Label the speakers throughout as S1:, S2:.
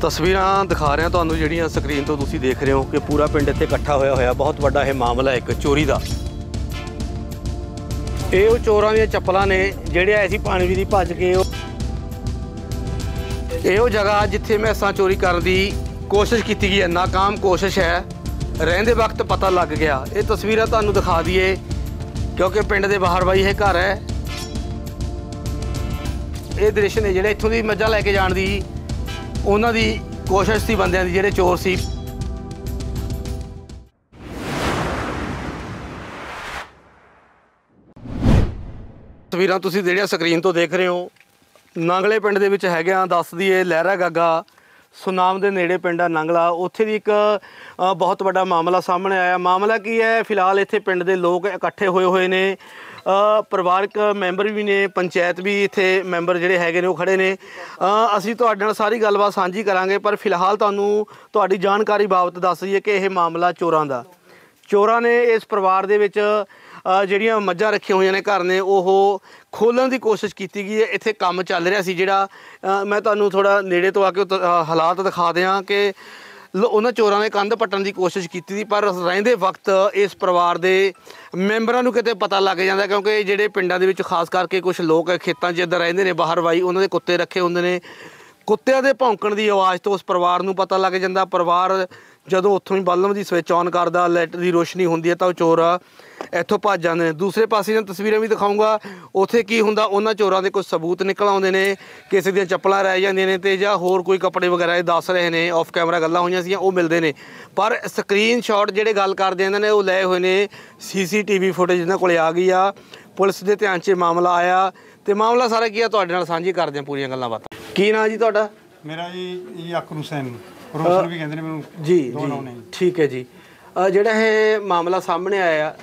S1: ਤਸਵੀਰਾਂ ਦਿਖਾ ਰਿਹਾ ਤੁਹਾਨੂੰ ਜਿਹੜੀਆਂ ਸਕਰੀਨ ਤੋਂ ਤੁਸੀਂ ਦੇਖ ਰਹੇ ਹੋ ਕਿ ਪੂਰਾ ਪਿੰਡ ਇੱਥੇ ਇਕੱਠਾ ਹੋਇਆ ਹੋਇਆ, ਬਹੁਤ ਵੱਡਾ ਇਹ ਮਾਮਲਾ ਇੱਕ ਚੋਰੀ ਦਾ। ਇਹ ਉਹ ਚੋਰਾਂ ਦੀਆਂ ਚੱਪਲਾਂ ਨੇ, ਜਿਹੜੇ ਆਏ ਸੀ ਪਾਣੀ ਦੀ ਭੱਜ ਕੇ ਉਹ ਇਹ ਉਹ ਜਗ੍ਹਾ ਜਿੱਥੇ ਮੈਸਾਂ ਚੋਰੀ ਕਰਨ ਦੀ ਕੋਸ਼ਿਸ਼ ਕੀਤੀ ਗਈ ਹੈ। ਨਾਕਾਮ ਕੋਸ਼ਿਸ਼ ਹੈ। ਰਹਿੰਦੇ ਵਕਤ ਪਤਾ ਲੱਗ ਗਿਆ। ਇਹ ਤਸਵੀਰਾਂ ਤੁਹਾਨੂੰ ਦਿਖਾ ਦਈਏ, ਕਿਉਂਕਿ ਪਿੰਡ ਦੇ ਬਾਹਰ ਬਾਈ ਇਹ ਘਰ ਹੈ। ਇਹ ਦ੍ਰਿਸ਼ ਨੇ ਜਿਹੜੇ ਇੱਥੋਂ ਦੀ ਮੱਝਾਂ ਲੈ ਕੇ ਜਾਣ ਦੀ ਉਹਨਾਂ ਦੀ ਕੋਸ਼ਿਸ਼ ਸੀ ਬੰਦਿਆਂ ਦੀ, ਜਿਹੜੇ ਚੋਰ ਸੀ। ਤਸਵੀਰਾਂ ਤੁਸੀਂ ਜਿਹੜੀਆਂ ਸਕਰੀਨ ਤੋਂ ਦੇਖ ਰਹੇ ਹੋ, ਨੰਗਲੇ ਪਿੰਡ ਦੇ ਵਿੱਚ ਹੈਗੇ ਆ, ਦੱਸ ਦਈਏ, ਲਹਿਰਾ ਗਾਗਾ, ਸੁਨਾਮ ਦੇ ਨੇੜੇ ਪਿੰਡ ਆ ਨੰਗਲਾ। ਉੱਥੇ ਦੀ ਇੱਕ ਬਹੁਤ ਵੱਡਾ ਮਾਮਲਾ ਸਾਹਮਣੇ ਆਇਆ। ਮਾਮਲਾ ਕੀ ਹੈ? ਫਿਲਹਾਲ ਇੱਥੇ ਪਿੰਡ ਦੇ ਲੋਕ ਇਕੱਠੇ ਹੋਏ ਹੋਏ ਨੇ। ਪਰਿਵਾਰਕ ਮੈਂਬਰ ਵੀ ਨੇ, ਪੰਚਾਇਤ ਵੀ ਇੱਥੇ ਮੈਂਬਰ ਜਿਹੜੇ ਹੈਗੇ ਨੇ, ਉਹ ਖੜੇ ਨੇ। ਅਸੀਂ ਤੁਹਾਡੇ ਨਾਲ ਸਾਰੀ ਗੱਲਬਾਤ ਸਾਂਝੀ ਕਰਾਂਗੇ, ਪਰ ਫਿਲਹਾਲ ਤੁਹਾਨੂੰ ਤੁਹਾਡੀ ਜਾਣਕਾਰੀ ਬਾਬਤ ਦੱਸ ਦਈਏ ਕਿ ਇਹ ਮਾਮਲਾ ਚੋਰਾਂ ਦਾ। ਚੋਰਾਂ ਨੇ ਇਸ ਪਰਿਵਾਰ ਦੇ ਵਿੱਚ ਜਿਹੜੀਆਂ ਮੱਝਾਂ ਰੱਖੀਆਂ ਹੋਈਆਂ ਨੇ ਘਰ ਨੇ, ਉਹ ਖੋਲਣ ਦੀ ਕੋਸ਼ਿਸ਼ ਕੀਤੀ ਗਈ ਹੈ। ਇੱਥੇ ਕੰਮ ਚੱਲ ਰਿਹਾ ਸੀ ਜਿਹੜਾ ਮੈਂ ਤੁਹਾਨੂੰ ਥੋੜਾ ਨੇੜੇ ਤੋਂ ਆ ਕੇ ਹਾਲਾਤ ਦਿਖਾ ਦਿਆਂ ਕਿ ਉਹਨਾਂ ਚੋਰਾਂ ਨੇ ਕੰਧ ਪੱਟਣ ਦੀ ਕੋਸ਼ਿਸ਼ ਕੀਤੀ ਸੀ, ਪਰ ਰਹਿੰਦੇ ਵਕਤ ਇਸ ਪਰਿਵਾਰ ਦੇ ਮੈਂਬਰਾਂ ਨੂੰ ਕਿਤੇ ਪਤਾ ਲੱਗ ਜਾਂਦਾ, ਕਿਉਂਕਿ ਜਿਹੜੇ ਪਿੰਡਾਂ ਦੇ ਵਿੱਚ ਖਾਸ ਕਰਕੇ ਕੁਝ ਲੋਕ ਖੇਤਾਂ 'ਚ ਇੱਧਰ ਰਹਿੰਦੇ ਨੇ, ਬਾਹਰ ਵਾਈ, ਉਹਨਾਂ ਦੇ ਕੁੱਤੇ ਰੱਖੇ ਹੁੰਦੇ ਨੇ। ਕੁੱਤਿਆਂ ਦੇ ਭੌਂਕਣ ਦੀ ਆਵਾਜ਼ ਤੋਂ ਉਸ ਪਰਿਵਾਰ ਨੂੰ ਪਤਾ ਲੱਗ ਜਾਂਦਾ, ਪਰਿਵਾਰ ਜਦੋਂ ਉੱਥੋਂ ਹੀ ਬਲਬ ਦੀ ਸਵਿਚ ਔਨ ਕਰਦਾ ਲਾਈਟ ਦੀ ਰੋਸ਼ਨੀ ਹੁੰਦੀ ਹੈ ਤਾਂ ਉਹ ਚੋਰ ਇੱਥੋਂ ਭੱਜ ਜਾਂਦੇ ਨੇ। ਦੂਸਰੇ ਪਾਸੇ ਦੀਆਂ ਤਸਵੀਰਾਂ ਵੀ ਦਿਖਾਉਂਗਾ ਉੱਥੇ ਕੀ ਹੁੰਦਾ, ਉਹਨਾਂ ਚੋਰਾਂ ਦੇ ਕੁਝ ਸਬੂਤ ਨਿਕਲ ਆਉਂਦੇ ਨੇ। ਕਿਸੇ ਦੀਆਂ ਚੱਪਲਾਂ ਰਹਿ ਜਾਂਦੀਆਂ ਨੇ ਤੇ ਜਾਂ ਹੋਰ ਕੋਈ ਕੱਪੜੇ ਵਗੈਰਾ ਇਹ ਦੱਸ ਰਹੇ ਨੇ ਆਫ ਕੈਮਰਾ ਗੱਲਾਂ ਹੋਈਆਂ ਸੀਗੀਆਂ, ਉਹ ਮਿਲਦੇ ਨੇ। ਪਰ ਸਕਰੀਨਸ਼ਾਟ ਜਿਹੜੇ ਗੱਲ ਕਰਦੇ ਇਹਨਾਂ ਨੇ, ਉਹ ਲਏ ਹੋਏ ਨੇ ਸੀਸੀਟੀਵੀ ਫੁਟੇਜ ਇਹਨਾਂ ਕੋਲੇ ਆ ਗਈ ਆ। ਪੁਲਿਸ ਦੇ ਧਿਆਨ 'ਚ ਇਹ ਮਾਮਲਾ ਆਇਆ ਤੇ ਮਾਮਲਾ ਸਾਰਾ ਕੀ ਆ, ਤੁਹਾਡੇ ਨਾਲ ਸਾਂਝੀ ਕਰਦੇ ਹਾਂ ਪੂਰੀਆਂ ਗੱਲਾਂ ਬਾਤਾਂ। ਕੀ ਨਾਂ ਜੀ ਤੁਹਾਡਾ?
S2: ਮੇਰਾ ਜੀ ਇਹ ਅਕਰ ਹੁਸੈਨ ਪ੍ਰੋਫੈਸਰ ਵੀ ਕਹਿੰਦੇ ਨੇ ਮੈਨੂੰ
S1: ਜੀ ਜੀ ਠੀਕ ਹੈ ਜੀ। ਜਿਹੜਾ ਇਹ ਮਾਮਲਾ ਸਾਹਮਣੇ ਆਇਆ।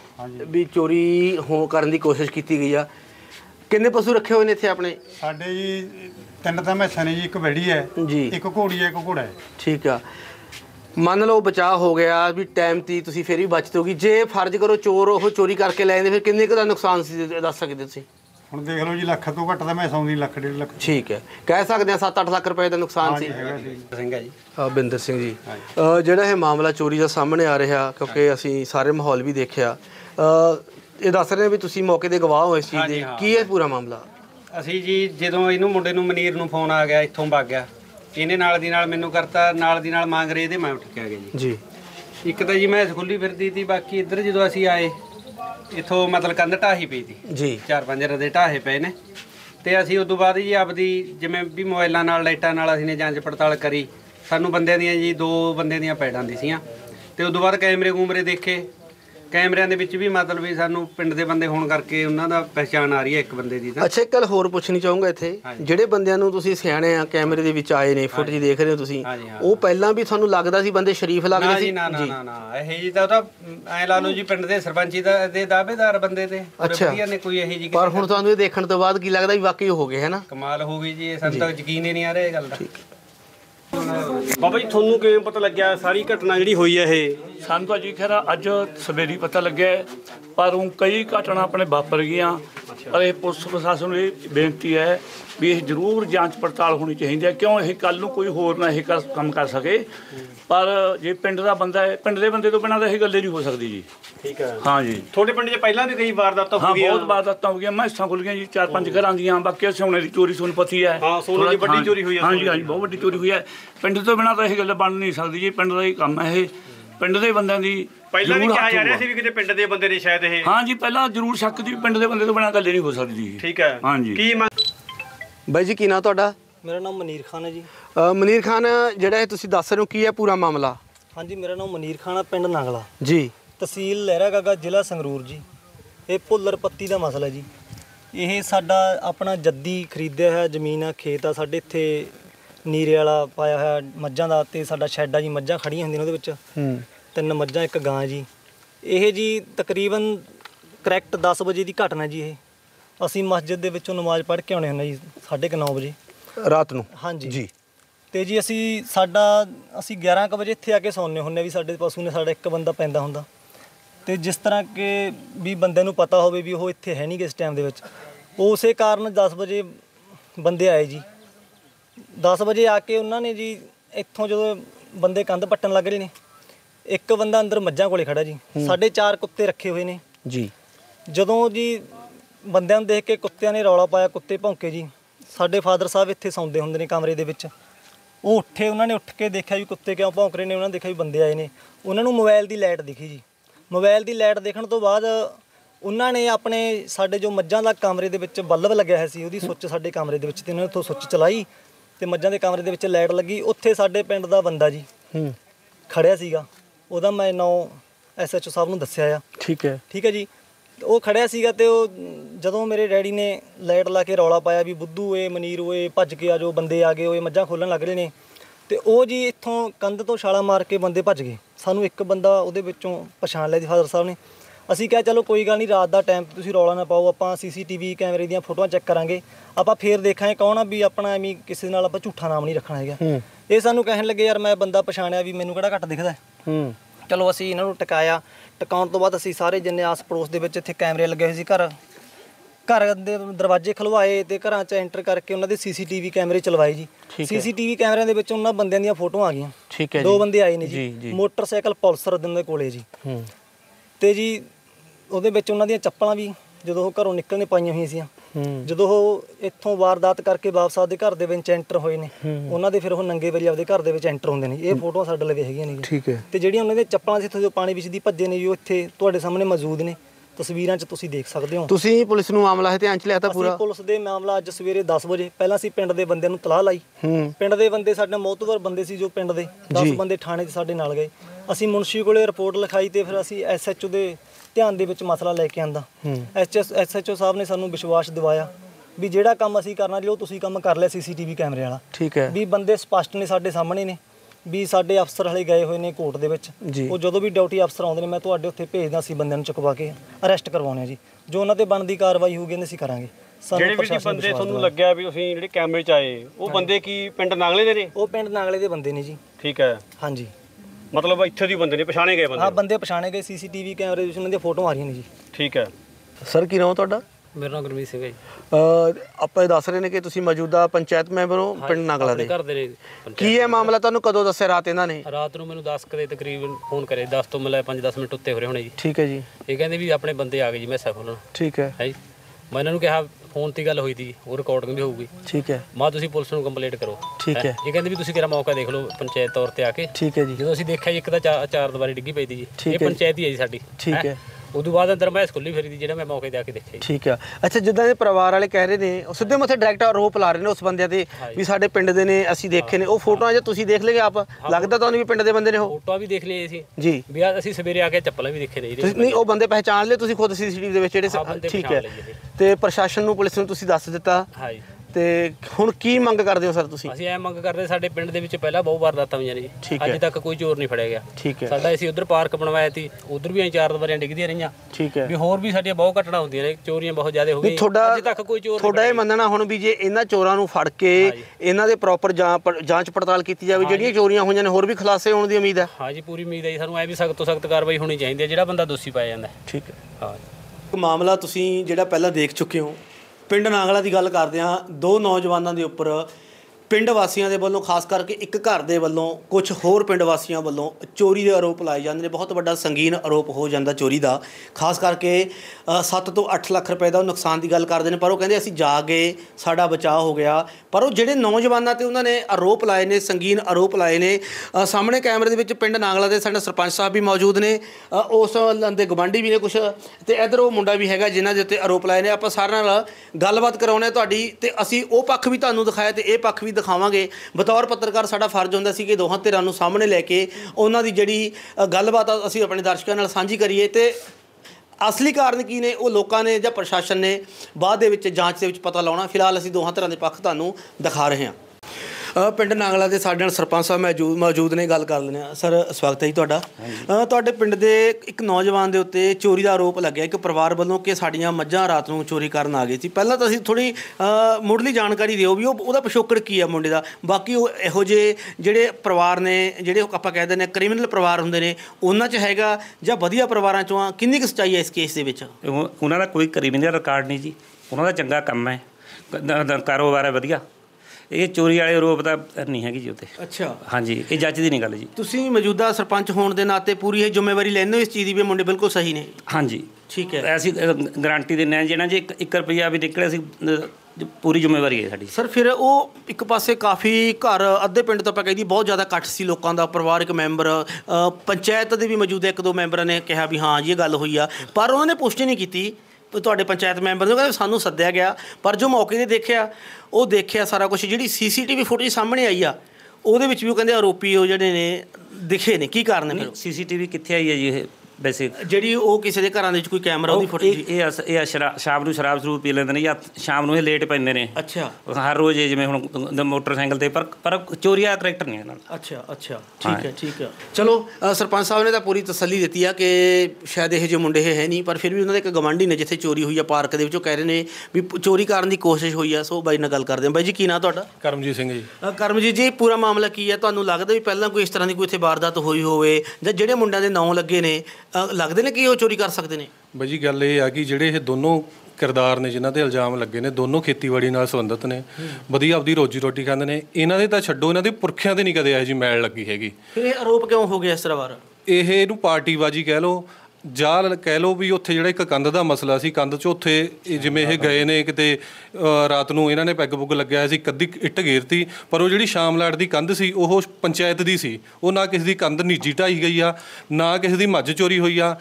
S1: ਵੀ ਚੋਰੀ ਹੋ ਕਰਨ ਦੀ ਕੋਸ਼ਿਸ਼ ਕੀਤੀ ਗਈ ਆ ਕਿੰਨੇ ਪਸ਼ੂ ਰੱਖੇ ਹੋਏ ਨੇ ਇੱਥੇ ਆਪਣੇ?
S2: ਸਾਡੇ ਜੀ ਤਿੰਨ ਤਾਂ ਮੈਸਾਂ ਨੇ ਜੀ ਇੱਕ ਵੈੜੀ ਹੈ
S1: ਜੀ।
S2: ਇੱਕ ਘੋੜੀ ਹੈ ਇੱਕ ਘੋੜਾ ਹੈ।
S1: ਠੀਕ ਆ। ਮੰਨ ਲਓ ਬਚਾਅ ਹੋ ਗਿਆ ਵੀ ਟਾਈਮ ਤੀ ਤੁਸੀਂ ਫੇਰ ਵੀ ਬਚਤ ਹੋਗੀ ਜੇ ਫਰਜ਼ ਕਰੋ ਚੋਰ ਉਹ ਚੋਰੀ ਕਰਕੇ ਲੈ ਜਾਂਦੇ ਫਿਰ ਕਿੰਨੇ ਕੁ ਦਾ ਨੁਕਸਾਨ ਸੀ ਦੱਸ ਸਕਦੇ ਤੁਸੀਂ?
S2: ਹੁਣ ਦੇਖ ਲਓ ਜੀ ਲੱਖ ਤੋਂ ਘੱਟ ਤਾਂ ਮੈਸ ਆਉਂਦੀ ਲੱਖ ਡੇਢ ਲੱਖ।
S1: ਠੀਕ ਹੈ। ਕਹਿ ਸਕਦੇ ਆ 7-8 ਲੱਖ ਰੁਪਏ ਦਾ ਨੁਕਸਾਨ ਸੀ।
S3: ਸਿੰਘ ਹੈ ਜੀ।
S1: ਬਿੰਦਰ ਸਿੰਘ ਜੀ। ਜਿਹੜਾ ਇਹ ਮਾਮਲਾ ਚੋਰੀ ਦਾ ਸਾਹਮਣੇ ਆ ਰਿਹਾ ਕਿਉਂਕਿ ਅਸੀਂ ਸਾਰੇ ਮਾਹੌਲ ਵੀ ਦੇਖਿਆ। ਅ, ਇਹ ਦੱਸ ਰਹੇ ਨੇ ਵੀ ਤੁਸੀਂ ਮੌਕੇ ਦੇ ਗਵਾਹ ਹੋ ਇਸ ਚੀਜ਼ ਦੇ। ਕੀ ਹੈ ਪੂਰਾ ਮਾਮਲਾ?
S3: ਅਸੀਂ ਜੀ ਜਦੋਂ ਇਹਨੂੰ ਮੁੰਡੇ ਨੂੰ ਮਨੀਰ ਨੂੰ ਫੋਨ ਆ ਗਿਆ ਇੱਥੋਂ ਵਗ ਗਿਆ। ਇਹਨੇ ਨਾਲ ਦੀ ਨਾਲ ਮੈਨੂੰ ਕਰਤਾ ਨਾਲ ਦੀ ਨਾਲ ਮੰਗ ਰਹੇ ਇਹਦੇ ਮੈਂ ਉੱਠ ਕੇ ਆ ਗਿਆ ਜੀ।
S1: ਜੀ।
S3: ਇੱਕ ਤਾਂ ਜੀ ਮੈਂ ਖੁੱਲੀ ਫਿਰਦੀ ਸੀ ਬਾਕੀ ਇੱਧਰ ਜਦੋਂ ਅਸੀਂ ਆਏ ਇੱਥੋਂ ਮਤਲਬ ਕੰਧ ਢਾਹੀ ਪਈ ਸੀ।
S1: ਜੀ।
S3: ਚਾਰ ਪੰਜ ਰਦੇ ਢਾਹੇ ਪਏ ਨੇ। ਤੇ ਅਸੀਂ ਉਸ ਤੋਂ ਬਾਅਦ ਜੀ ਆਪਦੀ ਜਿਵੇਂ ਵੀ ਮੋਬਾਈਲਾਂ ਨਾਲ ਲਾਈਟਾਂ ਨਾਲ ਅਸੀਂ ਨੇ ਜਾਂਚ ਪੜਤਾਲ ਕਰੀ। ਸਾਨੂੰ ਬੰਦਿਆਂ ਦੀਆਂ ਜੀ ਦੋ ਬੰਦਿਆਂ ਦੀਆਂ ਪੈੜਾਂ ਦੀ ਸੀਆਂ ਤੇ ਉਸ ਤੋਂ ਬਾਅਦ ਕੈਮਰੇ ਕੂਮਰੇ ਦੇਖੇ। ਕੈਮਰਿਆਂ ਦੇ ਵਿੱਚ ਵੀ ਮਤਲਬ ਵੀ ਸਾਨੂੰ ਪਿੰਡ ਦੇ ਬੰਦੇ ਹੋਣ ਕਰਕੇ ਉਹਨਾਂ ਦਾ ਪਹਿਚਾਣ ਆ ਰਹੀ ਹੈ ਇੱਕ ਬੰਦੇ ਦੀ ਤਾਂ।
S1: ਅੱਛਾ ਇੱਕ ਗੱਲ ਹੋਰ ਪੁੱਛਣੀ ਚਾਹੂੰਗਾ ਇੱਥੇ। ਜਿਹੜੇ ਬੰਦਿਆਂ ਨੂੰ ਤੁਸੀਂ ਸਿਆਣੇ ਆ ਕੈਮਰੇ ਦੇ ਵਿੱਚ ਆਏ ਨੇ ਫੁਟੇਜ ਦੇਖ ਰਹੇ ਹੋ ਤੁਸੀਂ। ਉਹ ਪਹਿਲਾਂ ਵੀ ਤੁਹਾਨੂੰ ਲੱਗਦਾ ਸੀ ਬੰਦੇ ਸ਼ਰੀਫ ਲੱਗਦੇ ਸੀ?
S3: ਨਾ ਨਾ ਨਾ ਇਹ ਜੀ ਤਾਂ ਉਹ ਤਾਂ ਐ ਲਾ ਲਓ ਜੀ ਪਿੰਡ ਦੇ ਸਰਪੰਚੀ ਦਾ ਦੇ ਦਾਅਵੇਦਾਰ ਬੰਦੇ ਤੇ। ਵਧੀਆ ਨੇ ਕੋਈ ਇਹੀ ਜੀ
S1: ਪਰ ਹੁਣ ਤੁਹਾਨੂੰ ਇਹ ਦੇਖਣ ਤੋਂ ਬਾਅਦ ਕੀ ਲੱਗਦਾ ਵੀ ਵਾਕਈ ਹੋ ਗਏ ਹੈ ਨਾ?
S3: ਕਮਾਲ ਹੋ ਗਈ ਜੀ ਇਹ ਸਾਨੂੰ ਤਾਂ ਯਕੀਨ ਹੀ ਨਹੀਂ ਆ ਰਿਹਾ ਇਹ ਗੱਲ ਦਾ।
S4: ਬਾਬਾ ਜੀ ਤੁਹਾਨੂੰ ਕਿਵੇਂ ਪਤਾ ਲੱਗਿਆ? ਸਾਰੀ ਘਟਨਾ ਜਿਹੜੀ ਹੋਈ ਹੈ ਇਹ?
S5: ਸਾਨੂੰ ਤਾਂ ਜੀ ਖੈਰ ਅੱਜ ਸਵੇਰੀ ਪਤਾ ਲੱਗਿਆ ਹੈ, ਪਰ ਉਹ ਕਈ ਘਟਨਾ ਆਪਣੇ ਵਾਪਰ ਗਈਆਂ। ਪਰ ਇਹ ਪੁਲਿਸ ਪ੍ਰਸ਼ਾਸਨ ਨੂੰ ਇਹ ਬੇਨਤੀ ਹੈ ਵੀ ਇਹ ਜ਼ਰੂਰ ਜਾਂਚ ਪੜਤਾਲ ਹੋਣੀ ਚਾਹੀਦੀ ਹੈ। ਕਿਉਂ ਇਹ ਕੱਲ ਨੂੰ ਕੋਈ ਹੋਰ ਨਾ ਇਹ ਕੰਮ ਕਰ ਸਕੇ? ਪਰ ਜੇ ਪਿੰਡ ਦਾ ਬੰਦਾ ਹੈ ਪਿੰਡ ਦੇ ਬੰਦੇ ਤੋਂ ਬਿਨਾਂ ਤਾਂ ਇਹ ਗੱਲ ਹੀ ਨਹੀਂ ਹੋ ਸਕਦੀ ਜੀ।
S4: ਠੀਕ ਹੈ
S5: ਹਾਂ ਜੀ।
S4: ਤੁਹਾਡੇ ਪਿੰਡ 'ਚ ਪਹਿਲਾਂ ਵੀ ਕਈ ਵਾਰਦਾਤਾਂ
S5: ਹਾਂ
S4: ਹੋ
S5: ਬਹੁਤ ਵਾਰਦਾਤਾਂ ਹੋ ਗਈਆਂ। ਮੈਸਾਂ ਖੁੱਲ ਗਈਆਂ ਜੀ ਚਾਰ ਪੰਜ ਘਰਾਂ ਦੀਆਂ। ਬਾਕੀ ਸੋਨੇ ਦੀ ਚੋਰੀ ਤੁਹਾਨੂੰ ਪਤੀ ਹੈ।
S4: ਹਾਂ, ਸੋਨੇ ਦੀ ਵੱਡੀ
S5: ਹਾਂ,
S4: ਚੋਰੀ ਹੋਈ ਹੈ, ਸੋਨੇ
S5: ਹਾਂਜੀ
S4: ਦੀ।
S5: ਬਹੁਤ ਵੱਡੀ ਚੋਰੀ ਹੋਈ ਹੈ। ਪਿੰਡ ਤੋਂ ਬਿਨਾਂ ਤਾਂ ਇਹ ਗੱਲ ਬਣ ਨਹੀਂ ਸਕਦੀ ਜੀ। ਪਿੰਡ ਦਾ ਹੀ ਕੰਮ ਹੈ ਇਹ। ਪਿੰਡ ਦੇ ਬੰਦਿਆਂ ਦੀ
S4: ਪਹਿਲਾਂ ਵੀ
S5: ਜ਼ਰੂਰ
S4: ਕਿਹਾ
S5: ਹੱਥ
S4: ਜਾ ਰਿਹਾ। ਸੀ ਵੀ ਕਿਤੇ ਪਿੰਡ ਦੇ ਬੰਦੇ ਨੇ ਸ਼ਾਇਦ ਇਹ।
S5: ਹਾਂ ਜੀ ਪਹਿਲਾਂ ਜ਼ਰੂਰ ਸ਼ੱਕ ਦੀ ਪਿੰਡ ਦੇ ਬੰਦੇ ਤੋਂ ਬਿਨਾਂ ਗੱਲ ਹੀ ਨਹੀਂ ਹੋ ਸਕਦੀ ਜੀ
S4: ਠੀਕ ਹੈ।
S5: ਹਾਂਜੀ।
S4: ਕੀ ਮੰਗ
S1: ਬਾਈ ਜੀ ਕੀ ਨਾਂ ਤੁਹਾਡਾ?
S6: ਮੇਰਾ ਨਾਮ ਮਨੀਰ ਖਾਨ ਹੈ ਜੀ।
S1: ਅ, ਮਨੀਰ ਖਾਨ ਜਿਹੜਾ ਇਹ ਤੁਸੀਂ ਦੱਸ ਰਹੇ ਹੋ ਕੀ ਹੈ ਪੂਰਾ ਮਾਮਲਾ?
S6: ਹਾਂਜੀ ਮੇਰਾ ਨਾਮ ਮਨੀਰ ਖਾਨ ਹੈ ਪਿੰਡ ਨਾਗਲਾ।
S1: ਜੀ।
S6: ਤਹਿਸੀਲ ਲਹਿਰਾ ਗਾਗਾ ਜ਼ਿਲ੍ਹਾ ਸੰਗਰੂਰ ਜੀ। ਇਹ ਭੁੱਲਰ ਪੱਤੀ ਦਾ ਮਸਲਾ ਜੀ। ਇਹ ਸਾਡਾ ਆਪਣਾ ਜੱਦੀ ਖਰੀਦਿਆ ਹੋਇਆ ਜ਼ਮੀਨ ਆ ਖੇਤ ਆ ਸਾਡੇ ਇੱਥੇ ਨੀਰੇ ਵਾਲਾ ਪਾਇਆ ਹੋਇਆ ਮੱਝਾਂ ਦਾ ਤੇ ਸਾਡਾ ਸ਼ੈੱਡ ਆ ਜੀ ਮੱਝਾਂ ਖੜੀਆਂ ਹੁੰਦੀਆਂ ਨੇ ਉਹਦੇ ਵਿੱਚ।
S1: ਹੂੰ।
S6: ਤਿੰਨ ਮੱਝਾਂ ਇੱਕ ਗਾਂ ਜੀ। ਇਹ ਜੀ ਤਕਰੀਬਨ ਕਰੈਕਟ 10 ਵਜੇ ਦੀ ਘਟਨਾ ਜੀ ਇਹ। ਅਸੀਂ ਮਸਜਿਦ ਦੇ ਵਿੱਚੋਂ ਨਮਾਜ਼ ਪੜ੍ਹ ਕੇ ਆਉਣੇ ਹੁੰਦੇ ਜੀ 9:30 ਵਜੇ।
S1: ਰਾਤ ਨੂੰ?
S6: ਹਾਂਜੀ।
S1: ਜੀ।
S6: ਤੇ ਜੀ ਅਸੀਂ ਸਾਡਾ ਅਸੀਂ 11 ਕੁ ਵਜੇ ਇੱਥੇ ਆ ਕੇ ਸੌਂਨੇ ਹੁੰਨੇ ਵੀ ਸਾਡੇ ਪਸ਼ੂ ਨੇ ਸਾਡਾ ਇੱਕ ਬੰਦਾ ਪੈਂਦਾ ਹੁੰਦਾ। ਤੇ ਜਿਸ ਤਰ੍ਹਾਂ ਕਿ ਵੀ ਬੰਦੇ ਨੂੰ ਪਤਾ ਹੋਵੇ ਵੀ ਉਹ ਇੱਥੇ ਹੈ ਨਹੀਂ ਇਸ ਟਾਈਮ ਦੇ ਵਿੱਚ ਉਸੇ ਕਾਰਨ 10 ਵਜੇ ਬੰਦੇ ਆਏ ਜੀ। 10 ਵਜੇ ਆ ਕੇ ਉਹਨਾਂ ਨੇ ਜੀ ਇੱਥੋਂ ਜਦੋਂ ਬੰਦੇ ਕੰਧ ਪੱਟਣ ਲੱਗ ਰਹੇ ਨੇ ਇੱਕ ਬੰਦਾ ਅੰਦਰ ਮੱਝਾਂ ਕੋਲੇ ਖੜਾ ਜੀ। ਸਾਡੇ ਚਾਰ ਕੁੱਤੇ ਰੱਖੇ ਹੋਏ ਨੇ।
S1: ਜੀ।
S6: ਜਦੋਂ ਜੀ ਬੰਦਿਆਂ ਨੂੰ ਦੇਖ ਕੇ ਕੁੱਤਿਆਂ ਨੇ ਰੌਲਾ ਪਾਇਆ ਕੁੱਤੇ ਭੌਂਕੇ ਜੀ ਸਾਡੇ ਫਾਦਰ ਸਾਹਿਬ ਇੱਥੇ ਸੌਂਦੇ ਹੁੰਦੇ ਨੇ ਕਮਰੇ ਦੇ ਵਿੱਚ। ਉਹ ਉੱਠੇ ਉਹਨਾਂ ਨੇ ਉੱਠ ਕੇ ਦੇਖਿਆ ਵੀ ਕੁੱਤੇ ਕਿਉਂ ਭੌਂਕ ਰਹੇ ਨੇ ਉਹਨਾਂ ਨੇ ਦੇਖਿਆ ਵੀ ਬੰਦੇ ਆਏ ਨੇ। ਉਹਨਾਂ ਨੂੰ ਮੋਬਾਈਲ ਦੀ ਲਾਈਟ ਦਿਖੀ ਜੀ। ਮੋਬਾਈਲ ਦੀ ਲਾਈਟ ਦੇਖਣ ਤੋਂ ਬਾਅਦ ਉਹਨਾਂ ਨੇ ਆਪਣੇ ਸਾਡੇ ਜੋ ਮੱਝਾਂ ਦਾ ਕਮਰੇ ਦੇ ਵਿੱਚ ਬੱਲਬ ਲੱਗਿਆ ਹੋਇਆ ਸੀ ਉਹਦੀ ਸੁੱਚ ਸਾਡੇ ਕਮਰੇ ਦੇ ਵਿੱਚ ਤੇ ਉਹਨਾਂ ਨੇ ਉੱਥੋਂ ਸੁੱਚ ਚਲਾਈ ਤੇ ਮੱਝਾਂ ਦੇ ਕਮਰੇ ਦੇ ਵਿੱਚ ਲਾਈਟ ਲੱਗੀ। ਉੱਥੇ ਸਾਡੇ ਪਿੰਡ ਦਾ ਬੰਦਾ ਜੀ
S1: ਹੂੰ।
S6: ਖੜਿਆ ਸੀਗਾ। ਉਹਦਾ ਮੈਂ ਨਾਂ ਐਸਐਚਓ ਸਾਹਿਬ ਨੂੰ ਦੱਸਿਆ ਆ।
S1: ਠੀਕ ਹੈ।
S6: ਠੀਕ ਹੈ ਜੀ। ਉਹ ਖੜਿਆ ਸੀਗਾ ਤੇ ਉਹ ਜਦੋਂ ਮੇਰੇ ਡੈਡੀ ਨੇ ਲਾਈਟ ਲਾ ਕੇ ਰੌਲਾ ਪਾਇਆ ਵੀ ਬੁੱਧੂ ਏ ਮਨੀਰ ਓਏ ਭੱਜ ਕੇ ਆ ਜਾਓ ਬੰਦੇ ਆ ਗਏ ਓਏ ਮੱਝਾਂ ਖੋਲਣ ਲੱਗ ਰਹੇ ਨੇ। ਤੇ ਉਹ ਜੀ ਇੱਥੋਂ ਕੰਧ ਤੋਂ ਛਾਲਾ ਮਾਰ ਕੇ ਬੰਦੇ ਭੱਜ ਗਏ। ਸਾਨੂੰ ਇੱਕ ਬੰਦਾ ਉਹਦੇ ਵਿੱਚੋਂ ਪਛਾਣ ਲਿਆ ਜੀ ਫਾਦਰ ਸਾਹਿਬ ਨੇ। ਅਸੀਂ ਕਿਹਾ ਚਲੋ ਕੋਈ ਗੱਲ ਨਹੀਂ ਰਾਤ ਦਾ ਟਾਈਮ ਤੁਸੀਂ ਰੌਲਾ ਨਾ ਪਾਓ ਆਪਾਂ ਸੀਸੀਟੀਵੀ ਕੈਮਰੇ ਦੀਆਂ ਫੋਟੋਆਂ ਚੈੱਕ ਕਰਾਂਗੇ। ਆਪਾਂ ਫੇਰ ਦੇਖਾਂਗੇ ਕੌਣ ਆ ਵੀ ਆਪਣਾ ਐਵੇਂ ਕਿਸੇ ਨਾਲ ਆਪਾਂ ਝੂਠਾ ਨਾਮ ਨਹੀਂ ਰੱਖਣਾ ਹੈਗਾ। ਇਹ ਸਾਨੂੰ ਕਹਿਣ ਲੱਗੇ ਯਾਰ ਮੈਂ ਬੰਦਾ ਪਛਾਣਿਆ ਵੀ ਮੈਨੂੰ ਕਿਹੜਾ ਘੱਟ ਦਿਖਦਾ ਹੈ। ਚਲੋ ਅਸੀਂ ਇਹਨਾਂ ਨੂੰ ਟਿਕਾਇਆ। ਟਿਕਾਉਣ ਤੋਂ ਬਾਅਦ ਅਸੀਂ ਸਾਰੇ ਜਿੰਨੇ ਆਸ ਪੜੋਸ ਦੇ ਵਿੱਚ ਇੱਥੇ ਕੈਮਰੇ ਲੱਗੇ ਹੋਏ ਸੀ ਘਰ ਘਰ ਦੇ ਦਰਵਾਜ਼ੇ ਖਲਵਾਏ ਤੇ ਘਰਾਂ 'ਚ ਐਂਟਰ ਕਰਕੇ ਉਹਨਾਂ ਦੇ ਸੀਸੀਟੀਵੀ ਕੈਮਰੇ ਚਲਵਾਏ ਜੀ। ਸੀਸੀਟੀਵੀ ਕੈਮਰਿਆਂ ਦੇ ਵਿੱਚ ਉਹਨਾਂ ਬੰਦਿਆਂ ਦੀਆਂ ਫੋਟੋਆਂ ਆ ਗਈਆਂ।
S1: ਠੀਕ ਹੈ
S6: ਦੋ
S1: ਜੀ।
S6: ਬੰਦੇ ਆਏ ਨੇ
S1: ਜੀ।
S6: ਮੋਟਰਸਾਈਕਲ ਪਲਸਰ ਦੇ ਕੋਲੇ ਜੀ।
S1: ਹੂੰ।
S6: ਤੇ ਜੀ ਉਹਦੇ ਵਿੱਚ ਉਹਨਾਂ ਦੀਆਂ ਚੱਪਲਾਂ ਵੀ ਜਦੋਂ ਉਹ ਘਰੋਂ ਨਿਕਲਣੇ ਪਾਈਆਂ ਹੋਈਆਂ ਸੀ ਜਦੋਂ ਉਹ ਇੱਥੋਂ ਵਾਰਦਾਤ ਕਰਕੇ ਵਾਪਸ ਆਪਦੇ ਘਰ ਦੇ ਵਿੱਚ ਐਂਟਰ ਹੋਏ ਨੇ ਉਹਨਾਂ ਦੇ ਫਿਰ ਉਹ ਨੰਗੇ ਵਾਰੀ ਆਪਦੇ ਘਰ ਦੇ ਵਿੱਚ ਐਂਟਰ ਹੁੰਦੇ ਨੇ। ਇਹ ਫੋਟੋਆਂ ਸਾਡੇ ਲਵੇ ਹੈਗੀਆਂ ਨੇ
S1: ਠੀਕ ਹੈ।
S6: ਤੇ ਜਿਹੜੀਆਂ ਉਹਨਾਂ ਦੀਆਂ ਚੱਪਲਾਂ ਸੀ ਇੱਥੋਂ ਜੋ ਪਾਣੀ ਵਿੱਚ ਦੀ ਭੱਜੇ ਨੇ ਜੀ ਉਹ ਇੱਥੇ ਤੁਹਾਡੇ ਸਾਹਮਣੇ ਮੌਜੂਦ ਨੇ ਤਸਵੀਰਾਂ 'ਚ ਤੁਸੀਂ ਦੇਖ ਸਕਦੇ ਹੋ।
S1: ਤੁਸੀਂ ਪੁਲਿਸ ਨੂੰ ਮਾਮਲਾ ਹੈ ਧਿਆਨ ਚ ਲਿਆ ਤਾਂ
S6: ਅਸੀਂ
S1: ਪੂਰਾ?
S6: ਪੁਲਿਸ ਦੇ ਮਾਮਲਾ ਅੱਜ ਸਵੇਰੇ 10 ਵਜੇ ਪਹਿਲਾਂ ਅਸੀਂ ਪਿੰਡ ਦੇ ਬੰਦਿਆਂ ਨੂੰ ਤਲਾਹ ਲਾਈ। ਪਿੰਡ ਦੇ ਬੰਦੇ ਸਾਡੇ ਮੌਤਵਰ ਬੰਦੇ ਸੀ ਜੋ ਪਿੰਡ ਦੇ 10 ਬੰਦੇ ਥਾਣੇ 'ਚ ਸਾਡੇ ਨਾਲ ਗਏ। ਅਸੀਂ ਮੁਨਸ਼ੀ ਕੋਲੇ ਰਿਪੋਰਟ ਲਿਖਾਈ ਤੇ ਫਿਰ ਅਸੀਂ ਐਸਐਚਓ ਦੇ ਧਿਆਨ ਦੇ ਵਿੱਚ ਮਸਲਾ ਲੈ ਕੇ ਆਂਦਾ। ਐਸਐਚਓ ਸਾਹਿਬ ਨੇ ਸਾਨੂੰ ਵਿਸ਼ਵਾਸ ਦਿਵਾਇਆ ਵੀ ਜਿਹੜਾ ਕੰਮ ਅਸੀਂ ਕਰਨਾ ਜੀ ਉਹ ਤੁਸੀਂ ਕੰਮ ਕਰ ਲਿਆ ਸੀਸੀਟੀਵੀ ਕੈਮਰੇ ਵਾਲਾ।
S1: ਠੀਕ ਹੈ।
S6: ਵੀ ਬੰਦੇ ਸਪਸ਼ਟ ਨੇ ਸਾਡੇ ਸਾਹਮਣੇ ਨੇ ਵੀ ਸਾਡੇ ਅਫਸਰ ਹਲੇ ਗਏ ਹੋਏ ਨੇ ਕੋਰਟ ਦੇ ਵਿੱਚ। ਉਹ ਜਦੋਂ ਵੀ ਡਿਊਟੀ ਅਫਸਰ ਆਉਂਦੇ ਨੇ ਮੈਂ ਤੁਹਾਡੇ ਉੱਥੇ ਭੇਜਦਾ ਸੀ ਬੰਦਿਆਂ ਨੂੰ ਚੁਕਵਾ ਕੇ ਅਰੈਸਟ ਕਰਵਾਉਣੇ ਆ ਜੀ। ਜੋ ਉਹਨਾਂ ਤੇ ਬਣਦੀ ਕਾਰਵਾਈ ਹੋਊਗੀ ਅਸੀਂ ਕਰਾਂਗੇ। ਸਾਨੂੰ
S4: ਜਿਹੜੇ ਵੀ ਬੰਦੇ ਤੁਹਾਨੂੰ। ਲੱਗਿਆ ਵੀ ਤੁਸੀਂ ਜਿਹੜੇ ਕੈਮਰੇ 'ਚ ਆਏ ਉਹ ਬੰਦੇ ਕੀ ਪਿੰਡ ਨਾਗਲੇ ਦੇ ਨੇ?
S6: ਉਹ ਪਿੰਡ ਨਾਗਲੇ ਦੇ ਬੰਦੇ ਨੇ ਜੀ।
S4: ਠੀਕ ਹੈ।
S6: ਹਾਂਜੀ।
S4: ਮਤਲਬ ਇੱਥੇ ਦੀ ਬੰਦੇ ਨੇ ਪਛਾਣੇ ਗਏ
S6: ਹਾਂ
S4: ਬੰਦੇ
S6: ਬੰਦੇ ਪਛਾਣੇ ਗਏ ਸੀਸੀਟੀਵੀ ਕੈਮਰੇ ਵਿੱਚ ਉਹਨਾਂ ਦੀਆਂ ਫੋਟੋਆਂ ਆ ਰਹੀਆਂ ਨੇ ਜੀ।
S4: ਠੀਕ ਹੈ।
S1: ਸਰ ਕੀ ਨਾਮ ਤੁਹਾਡਾ?
S7: ਮੇਰਾ ਨਾਮ ਗੁਰਮੀਤ ਸਿੰਘ ਹੈ ਜੀ।
S1: ਆਪਾਂ ਇਹ ਦੱਸ ਰਹੇ ਨੇ ਕਿ ਤੁਸੀਂ ਮੌਜੂਦਾ ਪੰਚਾਇਤ ਮੈਂਬਰ ਹੋ ਪਿੰਡ ਨਾਗਲਾ ਦੇ।
S7: ਘਰ ਦੇ ਨੇ ਪੰਚਾਇਤ
S1: ਕੀ ਇਹ ਮਾਮਲਾ ਤੁਹਾਨੂੰ ਕਦੋਂ ਦੱਸਿਆ ਰਾਤ ਇਹਨਾਂ ਨੇ?
S7: ਰਾਤ ਨੂੰ ਮੈਨੂੰ 10 ਕਦੇ ਤਕਰੀਬਨ ਫੋਨ ਕਰੇ 10 ਤੋਂ ਮਿਲੇ 5-10 ਮਿੰਟ ਉੱਤੇ ਹੋ ਰਹੇ ਹੋਣੇ ਜੀ।
S1: ਠੀਕ ਹੈ ਜੀ।
S7: ਇਹ ਕਹਿੰਦੇ ਵੀ ਆਪਣੇ ਬੰਦੇ ਆ ਗਏ ਜੀ ਮੈਂ ਖੋਲਣ
S1: ਠੀਕ ਹੈ।
S7: ਹੈ ਜੀ। ਮੈਂ ਇਹਨਾਂ ਨੂੰ ਕਿਹਾ ਫੋਨ ਤੇ ਗੱਲ ਹੋਈ ਸੀ ਉਹ ਰਿਕਾਰਡਿੰਗ ਵੀ ਹੋਊਗੀ।
S1: ਠੀਕ ਹੈ।
S7: ਮਾਂ ਤੁਸੀਂ ਪੁਲਿਸ ਨੂੰ ਕੰਪਲੇਂਟ ਕਰੋ।
S1: ਠੀਕ ਹੈ?
S7: ਇਹ ਕਹਿੰਦੇ ਵੀ ਤੁਸੀਂ ਕਿਹੜਾ ਮੌਕਾ ਦੇਖ ਲਓ ਪੰਚਾਇਤ ਤੌਰ ਤੇ ਆ ਕੇ।
S1: ਠੀਕ ਹੈ ਜੀ।
S7: ਜਦੋਂ ਅਸੀਂ ਦੇਖਿਆ ਜੀ ਇੱਕ ਤਾਂ ਚਾਰ ਦੀਵਾਰੀ ਡਿੱਗੀ ਪਈ ਸੀ ਜੀ। ਇਹ। ਪੰਚਾਇਤ ਹੀ ਹੈ ਜੀ ਸਾਡੀ।
S1: ਠੀਕ
S7: ਹੈਂ। ਉਦੋਂ ਬਾਅਦ ਅੰਦਰ ਮੈਂ ਖੁੱਲੀ ਫਿਰੀ ਦੀ ਜਿਹੜਾ ਮੈਂ ਮੌਕੇ ਤੇ ਆ ਕੇ ਦੇਖਿਆ ਜੀ।
S1: ਠੀਕ ਹੈ ਅੱਛਾ ਜਿੱਦਾਂ ਇਹ ਪਰਿਵਾਰ ਵਾਲੇ ਕਹਿ ਰਹੇ ਨੇ ਉਹ ਸਿੱਧੇ ਮੱਥੇ ਡਾਇਰੈਕਟ ਆਰੋਪ ਲਾ ਰਹੇ ਨੇ ਉਸ ਬੰਦਿਆਂ ਤੇ ਵੀ ਸਾਡੇ ਪਿੰਡ ਦੇ ਨੇ ਅਸੀਂ ਦੇਖੇ ਨੇ। ਉਹ ਫੋਟੋਆਂ ਜੇ ਤੁਸੀਂ ਦੇਖ ਲਗੇ ਆਪ? ਲੱਗਦਾ ਤੁਹਾਨੂੰ ਵੀ ਪਿੰਡ ਦੇ ਬੰਦੇ ਨੇ ਉਹ?
S7: ਫੋਟੋਆਂ ਵੀ ਦੇਖ ਲਈਆਂ ਸੀ
S1: ਜੀ।
S7: ਵੀ ਆ ਅਸੀਂ ਸਵੇਰੇ ਆ ਕੇ ਚੱਪਲਾਂ ਵੀ ਦੇਖੇ ਨੇ ਜੀ।
S1: ਤੁਸੀਂ ਨਹੀਂ ਉਹ ਬੰਦੇ ਪਹਿਚਾਣ ਲਏ ਤੁਸੀਂ ਖੁਦ ਸੀਸੀਟੀਵੀ ਦੇ ਵਿੱਚ ਜਿਹੜੇ
S7: ਹਾਂ, ਬੰਦੇ
S1: ਠੀਕ
S7: ਪਛਾਣ
S1: ਹੈ।
S7: ਲਏ ਜੀ।
S1: ਤੇ ਪ੍ਰਸ਼ਾਸਨ ਨੂੰ ਪੁਲਿਸ ਨੂੰ ਤੁਸੀਂ ਦੱਸ ਦਿੱਤਾ।
S7: ਹਾਂ ਜੀ।
S1: ਤੇ ਹੁਣ ਕੀ ਮੰਗ ਕਰਦੇ ਹੋ ਸਰ ਤੁਸੀਂ?
S7: ਅਸੀਂ ਐ ਮੰਗ ਕਰਦੇ ਸਾਡੇ ਪਿੰਡ ਦੇ ਵਿੱਚ ਪਹਿਲਾਂ ਬਹੁਤ ਵਾਰਦਾਤਾਂ ਹੋਈਆਂ ਨੇ
S1: ਠੀਕ ਹੈ।
S7: ਅੱਜ ਤੱਕ ਕੋਈ ਚੋਰ ਨਹੀਂ ਫੜਿਆ ਗਿਆ।
S1: ਠੀਕ ਹੈ।
S7: ਸਾਡਾ ਅਸੀਂ ਉਧਰ ਪਾਰਕ ਬਣਵਾਇਆ ਸੀ ਉਧਰ ਵੀ ਐਂ ਚਾਰ ਦੀਵਾਰੀਆਂ ਡਿੱਗਦੀਆਂ ਰਹੀਆਂ।
S1: ਠੀਕ ਹੈ।
S7: ਵੀ ਹੋਰ ਵੀ ਸਾਡੀਆਂ ਬਹੁਤ ਘਟਨਾ ਹੁੰਦੀਆਂ ਨੇ ਚੋਰੀਆਂ ਬਹੁਤ ਜ਼ਿਆਦਾ ਹੋ
S1: ਵੀ
S7: ਗਈਆਂ।
S1: ਤੁਹਾਡਾ
S7: ਅੱਜ ਤੱਕ ਕੋਈ ਚੋਰ ਨਹੀਂ
S1: ਤੁਹਾਡਾ ਇਹ
S7: ਫੜਿਆ।
S1: ਮੰਨਣਾ ਹੁਣ ਵੀ ਜੇ ਇਹਨਾਂ ਚੋਰਾਂ ਨੂੰ ਫੜ ਕੇ ਇਹਨਾਂ ਦੇ ਪ੍ਰੋਪਰ ਜਾਂਚ ਪੜਤਾਲ ਕੀਤੀ ਜਾਵੇ ਜਿਹੜੀਆਂ ਚੋਰੀਆਂ ਹੋਈਆਂ ਨੇ ਹੋਰ ਵੀ ਖੁਲਾਸੇ ਹੋਣ ਦੀ ਉਮੀਦ ਹੈ?
S7: ਹਾਂ ਜੀ ਪੂਰੀ ਉਮੀਦ ਹੈ ਜੀ। ਸਾਨੂੰ ਐ ਵੀ ਸਖਤ ਤੋਂ ਸਖਤ ਕਾਰਵਾਈ ਹੋਣੀ ਚਾਹੀਦੀ ਹੈ ਜਿਹੜਾ ਬੰਦਾ ਦੋਸ਼ੀ ਪਾਇਆ ਜਾਂਦਾ ਹੈ।
S1: ਠੀਕ ਹੈ।
S7: ਹਾਂ।
S1: ਇੱਕ ਮਾਮਲਾ ਤੁਸੀਂ ਜਿਹੜਾ ਪਹਿਲਾਂ ਦੇਖ ਚੁੱਕੇ ਹੋ ਪਿੰਡ ਨਾਂਗਲਾ ਦੀ ਗੱਲ ਕਰਦੇ ਹਾਂ ਦੋ ਨੌਜਵਾਨਾਂ ਦੇ ਉੱਪਰ ਪਿੰਡ ਵਾਸੀਆਂ ਦੇ ਵੱਲੋਂ ਖਾਸ ਕਰਕੇ ਇੱਕ ਘਰ ਦੇ ਵੱਲੋਂ ਕੁਝ ਹੋਰ ਪਿੰਡ ਵਾਸੀਆਂ ਵੱਲੋਂ ਚੋਰੀ ਦੇ ਆਰੋਪ ਲਾਏ ਜਾਂਦੇ ਨੇ। ਬਹੁਤ ਵੱਡਾ ਸੰਗੀਨ ਆਰੋਪ ਹੋ ਜਾਂਦਾ ਚੋਰੀ ਦਾ। ਖਾਸ ਕਰਕੇ 7 ਤੋਂ 8 ਲੱਖ ਰੁਪਏ ਦਾ ਉਹ ਨੁਕਸਾਨ ਦੀ ਗੱਲ ਕਰਦੇ ਨੇ ਪਰ ਉਹ ਕਹਿੰਦੇ ਅਸੀਂ ਜਾ ਗਏ ਸਾਡਾ ਬਚਾਅ ਹੋ ਗਿਆ। ਪਰ ਉਹ ਜਿਹੜੇ ਨੌਜਵਾਨਾਂ ਤੇ ਉਹਨਾਂ ਨੇ ਆਰੋਪ ਲਾਏ ਨੇ ਸੰਗੀਨ ਆਰੋਪ ਲਾਏ ਨੇ ਸਾਹਮਣੇ ਕੈਮਰੇ ਦੇ ਵਿੱਚ ਪਿੰਡ ਨਾਂਗਲਾ ਦੇ ਸਾਡੇ ਸਰਪੰਚ ਸਾਹਿਬ ਵੀ ਮੌਜੂਦ ਨੇ। ਅ, ਉਸ ਦੇ ਗਵਾਂਢੀ ਵੀ ਨੇ ਕੁਝ ਤੇ ਇਧਰ ਉਹ ਮੁੰਡਾ ਵੀ ਹੈਗਾ ਜਿਨ੍ਹਾਂ ਦੇ ਉੱਤੇ ਆਰੋਪ ਲਾਏ ਨੇ। ਆਪਾਂ ਸਾਰਿਆਂ ਨਾਲ ਗੱਲਬਾਤ ਕਰਾਉਣੇ ਤੁਹਾਡੀ ਤੇ ਅਸੀਂ ਉਹ ਪੱਖ ਵੀ ਤੁਹਾਨੂੰ ਦਿਖਾਇਆ ਤੇ ਇਹ ਪੱਖ ਵੀ ਦਿਖਾਵਾਂਗੇ। ਬਤੌਰ ਪੱਤਰਕਾਰ ਸਾਡਾ ਫਰਜ਼ ਹੁੰਦਾ ਸੀ ਕਿ ਦੋਹਾਂ ਧਿਰਾਂ ਨੂੰ ਸਾਹਮਣੇ ਲੈ ਕੇ ਉਹਨਾਂ ਦੀ ਜਿਹੜੀ ਗੱਲਬਾਤ ਆ, ਅਸੀਂ ਆਪਣੇ ਦਰਸ਼ਕਾਂ ਨਾਲ ਸਾਂਝੀ ਕਰੀਏ। ਤੇ ਅਸਲੀ ਕਾਰਨ ਕੀ ਨੇ? ਉਹ ਲੋਕਾਂ ਨੇ ਜਾਂ ਪ੍ਰਸ਼ਾਸਨ ਨੇ ਬਾਅਦ ਦੇ ਵਿੱਚ ਜਾਂਚ ਦੇ ਵਿੱਚ ਪਤਾ ਲਾਉਣਾ। ਫਿਲਹਾਲ ਅਸੀਂ ਦੋਹਾਂ ਤਰ੍ਹਾਂ ਦੇ ਪੱਖ ਤੁਹਾਨੂੰ ਦਿਖਾ ਰਹੇ ਹਾਂ। ਪਿੰਡ ਨਾਂਗਲਾ ਦੇ ਸਾਡੇ ਨਾਲ ਸਰਪੰਚ ਸਾਹਿਬ ਮੌਜੂਦ ਮੌਜੂਦ ਨੇ ਗੱਲ ਕਰ ਲੈਂਦੇ ਹਾਂ। ਸਰ ਸਵਾਗਤ ਹੈ ਜੀ ਤੁਹਾਡਾ। ਤੁਹਾਡੇ ਪਿੰਡ ਦੇ ਇੱਕ ਨੌਜਵਾਨ ਦੇ ਉੱਤੇ ਚੋਰੀ ਦਾ ਆਰੋਪ ਲੱਗਿਆ। ਇੱਕ ਪਰਿਵਾਰ ਵੱਲੋਂ ਕਿ ਸਾਡੀਆਂ ਮੱਝਾਂ ਰਾਤ ਨੂੰ ਚੋਰੀ ਕਰਨ ਆ ਗਏ ਸੀ। ਪਹਿਲਾਂ ਤਾਂ ਅਸੀਂ ਥੋੜੀ ਮੁੱਢਲੀ ਜਾਣਕਾਰੀ ਦਿਓ ਵੀ ਉਹ ਉਹਦਾ ਪਿਛੋਕੜ ਕੀ ਹੈ ਮੁੰਡੇ ਦਾ? ਬਾਕੀ ਉਹ ਇਹੋ ਜਿਹੇ ਜਿਹੜੇ ਪਰਿਵਾਰ ਨੇ ਜਿਹੜੇ ਆਪਾਂ ਕਹਿੰਦੇ ਨੇ ਕ੍ਰਿਮੀਨਲ ਪਰਿਵਾਰ ਹੁੰਦੇ ਨੇ ਉਹਨਾਂ 'ਚ ਹੈਗਾ ਜਾਂ ਵਧੀਆ ਪਰਿਵਾਰਾਂ 'ਚੋਂ ਆ? ਕਿੰਨੀ ਕੁ ਸੱਚਾਈ ਹੈ ਇਸ ਕੇਸ ਦੇ ਵਿੱਚ?
S8: ਉਹ- ਉਹਨਾਂ ਦਾ ਕੋਈ ਕ੍ਰਿਮੀਨਲ ਰਿਕਾਰਡ ਨਹੀਂ ਜੀ। ਉਹਨਾਂ ਦਾ ਚੰਗਾ ਕੰਮ ਹੈ। ਕਾਰੋਬਾਰ ਹੈ ਵਧੀਆ। ਇਹ ਚੋਰੀ ਵਾਲੇ ਆਰੋਪ ਤਾਂ ਨਹੀਂ ਹੈਗੀ ਜੀ ਉੱਤੇ।
S1: ਅੱਛਾ।
S8: ਹਾਂਜੀ ਇਹ ਜੱਜ ਦੀ ਨਹੀਂ ਗੱਲ ਜੀ।
S1: ਤੁਸੀਂ ਮੌਜੂਦਾ ਸਰਪੰਚ ਹੋਣ ਦੇ ਨਾਤੇ ਪੂਰੀ ਇਹ ਜ਼ਿੰਮੇਵਾਰੀ ਲੈਂਦੇ ਹੋ ਇਸ ਚੀਜ਼ ਦੀ ਵੀ ਮੁੰਡੇ ਬਿਲਕੁਲ ਸਹੀ ਨੇ?
S8: ਹਾਂਜੀ।
S1: ਠੀਕ ਹੈ।
S8: ਅਸੀਂ ਗਾਰੰਟੀ ਦਿੰਦੇ ਹਾਂ ਜਿਹੜਾ ਜੇ 1 ਰੁਪਿਆ ਵੀ ਨਿਕਲੇ ਅਸੀਂ ਅ, ਪੂਰੀ ਜ਼ਿੰਮੇਵਾਰੀ ਹੈ ਸਾਡੀ।
S1: ਸਰ ਫਿਰ ਉਹ ਇੱਕ ਪਾਸੇ ਕਾਫੀ ਘਰ ਅੱਧੇ ਪਿੰਡ ਤੋਂ ਆਪਾਂ ਕਹਿੰਦੀ ਬਹੁਤ ਜ਼ਿਆਦਾ ਇਕੱਠ ਸੀ ਲੋਕਾਂ ਦਾ ਪਰਿਵਾਰਕ ਮੈਂਬਰ ਪੰਚਾਇਤ ਦੇ ਵੀ ਮੌਜੂਦਾ ਇੱਕ ਦੋ ਮੈਂਬਰਾਂ ਨੇ ਕਿਹਾ ਵੀ ਹਾਂ ਜੀ ਇਹ ਗੱਲ ਹੋਈ ਆ ਪਰ ਉਹਨਾਂ ਨੇ ਪੁਸ਼ਟੀ ਨਹੀਂ ਕੀਤੀ। ਤੁਹਾਡੇ ਪੰਚਾਇਤ ਮੈਂਬਰ ਨੇ ਕਹਿੰਦੇ ਸਾਨੂੰ ਸੱਦਿਆ ਗਿਆ ਪਰ ਜੋ ਮੌਕੇ ਤੇ ਦੇਖਿਆ ਉਹ ਦੇਖਿਆ ਸਾਰਾ ਕੁਝ ਜਿਹੜੀ ਸੀਸੀਟੀਵੀ ਫੁਟੇਜ ਸਾਹਮਣੇ ਆਈ ਆ ਉਹਦੇ ਵਿੱਚ ਵੀ ਉਹ ਕਹਿੰਦੇ ਆਰੋਪੀ ਉਹ ਜਿਹੜੇ ਨੇ ਦਿਖੇ ਨੇ ਕੀ ਕਾਰਨ ਨੇ ਫਿਰ
S8: ਸੀਸੀਟੀਵੀ ਕਿੱਥੇ ਆਈ ਹੈ ਜੀ ਇਹ? ਵੈਸੇ
S1: ਜਿਹੜੀ ਉਹ ਕਿਸੇ ਦੇ ਘਰਾਂ ਦੇ ਵਿੱਚ ਕੋਈ ਕੈਮਰਾ ਉਹਦੀ
S8: ਉਹ
S1: ਫੁਟੇਜ
S8: ਇਹ ਇਹ ਸ਼ਾਮ ਨੂੰ ਸ਼ਰਾਬ ਸਰੂਪ ਪੀ ਲੈਂਦੇ ਨੇ ਜਾਂ ਸ਼ਾਮ ਨੂੰ ਇਹ ਲੇਟ ਪੈਂਦੇ ਨੇ।
S1: ਅੱਛਾ।
S8: ਹਰ ਰੋਜ਼ ਜਿਵੇਂ ਹੁਣ ਮੋਟਰਸਾਈਕਲ ਤੇ ਪਰ ਪਰ ਚੋਰੀ ਵਾਲਾ ਕਰੈਕਟਰ ਨਹੀਂ ਇਹਨਾਂ ਦਾ।
S1: ਅੱਛਾ ਅੱਛਾ। ਠੀਕ ਹੈ ਠੀਕ ਹੈ। ਚਲੋ ਸਰਪੰਚ ਸਾਹਿਬ ਨੇ ਤਾਂ ਪੂਰੀ ਤਸੱਲੀ ਦਿੱਤੀ ਆ ਕਿ ਸ਼ਾਇਦ ਇਹ ਜਿਹੇ ਮੁੰਡੇ ਹੈ ਨਹੀਂ ਪਰ ਫਿਰ ਵੀ ਉਹਨਾਂ ਦੇ ਇੱਕ ਗਵਾਂਢੀ ਨੇ ਜਿੱਥੇ ਚੋਰੀ ਹੋਈ ਆ ਪਾਰਕ ਦੇ ਵਿੱਚ ਉਹ ਕਹਿ ਰਹੇ ਨੇ ਵੀ ਚੋਰੀ ਕਰਨ ਦੀ ਕੋਸ਼ਿਸ਼ ਹੋਈ ਆ ਸੋ ਬਾਈ ਨਾਲ ਗੱਲ ਕਰਦੇ ਹਾਂ। ਬਾਈ ਜੀ ਕੀ ਨਾਂ ਤੁਹਾਡਾ?
S9: ਕਰਮਜੀਤ ਸਿੰਘ ਜੀ।
S1: ਕਰਮਜੀਤ ਜੀ ਪੂਰਾ ਮਾਮਲਾ ਕੀ ਹੈ? ਤੁਹਾਨੂੰ ਲੱਗਦਾ ਵੀ ਪਹਿਲਾਂ ਕੋਈ ਇਸ ਤਰ੍ਹਾਂ ਦੀ ਕੋਈ ਇੱਥੇ ਵਾਰਦਾਤ ਹੋਈ ਹੋਵੇ ਜਾਂ ਜਿਹੜੇ ਮੁੰਡਿਆਂ ਦੇ ਨਾਂ ਲੱਗੇ ਨੇ ਲੱਗਦੇ ਨੇ ਕਿ ਉਹ ਚੋਰੀ ਕਰ ਸਕਦੇ ਨੇ?
S9: ਬਾਈ ਜੀ ਗੱਲ ਇਹ ਆ ਕਿ ਜਿਹੜੇ ਇਹ ਦੋਨੋਂ ਕਿਰਦਾਰ ਨੇ ਜਿਨ੍ਹਾਂ ਤੇ ਇਲਜ਼ਾਮ ਲੱਗੇ ਨੇ ਦੋਨੋਂ ਖੇਤੀਬਾੜੀ ਨਾਲ ਸੰਬੰਧਿਤ ਨੇ। ਵਧੀਆ ਆਪਦੀ ਰੋਜੀ ਰੋਟੀ ਖਾਂਦੇ ਨੇ। ਇਹਨਾਂ ਦੇ ਤਾਂ ਛੱਡੋ ਇਹਨਾਂ ਦੇ ਪੁਰਖਿਆਂ ਤੇ ਨਹੀਂ ਕਦੇ ਇਹੋ ਜੀ ਮੈਲ ਲੱਗੀ ਹੈਗੀ।
S1: ਫਿਰ ਇਹ ਆਰੋਪ ਕਿਉਂ ਹੋ ਗਿਆ ਇਸ ਤਰ੍ਹਾਂ ਵਾਰ
S9: ਇਹ ਇਹਨੂੰ ਪਾਰਟੀਬਾਜੀ ਕਹਿ ਲਓ ਜਾਂ ਕਹਿ ਲਓ ਵੀ ਉੱਥੇ ਜਿਹੜਾ ਇੱਕ ਕੰਧ ਦਾ ਮਸਲਾ ਸੀ, ਕੰਧ 'ਚ ਉੱਥੇ ਜਿਵੇਂ ਇਹ ਗਏ ਨੇ ਕਿਤੇ ਰਾਤ ਨੂੰ ਇਹਨਾਂ ਨੇ ਪੈਗ ਪੁੱਗ ਲੱਗਿਆ ਹੋਇਆ ਸੀ ਕੱਦੀ ਇੱਟ ਗੇਰਤੀ, ਪਰ ਉਹ ਜਿਹੜੀ ਸ਼ਾਮ ਲਾਟ ਦੀ ਕੰਧ ਸੀ, ਉਹ ਪੰਚਾਇਤ ਦੀ ਸੀ। ਉਹ ਨਾ ਕਿਸੇ ਦੀ ਕੰਧ ਨਿੱਜੀ ਢਾਈ ਗਈ ਆ, ਨਾ ਕਿਸੇ ਦੀ ਮੱਝ ਚੋਰੀ ਹੋਈ ਆ।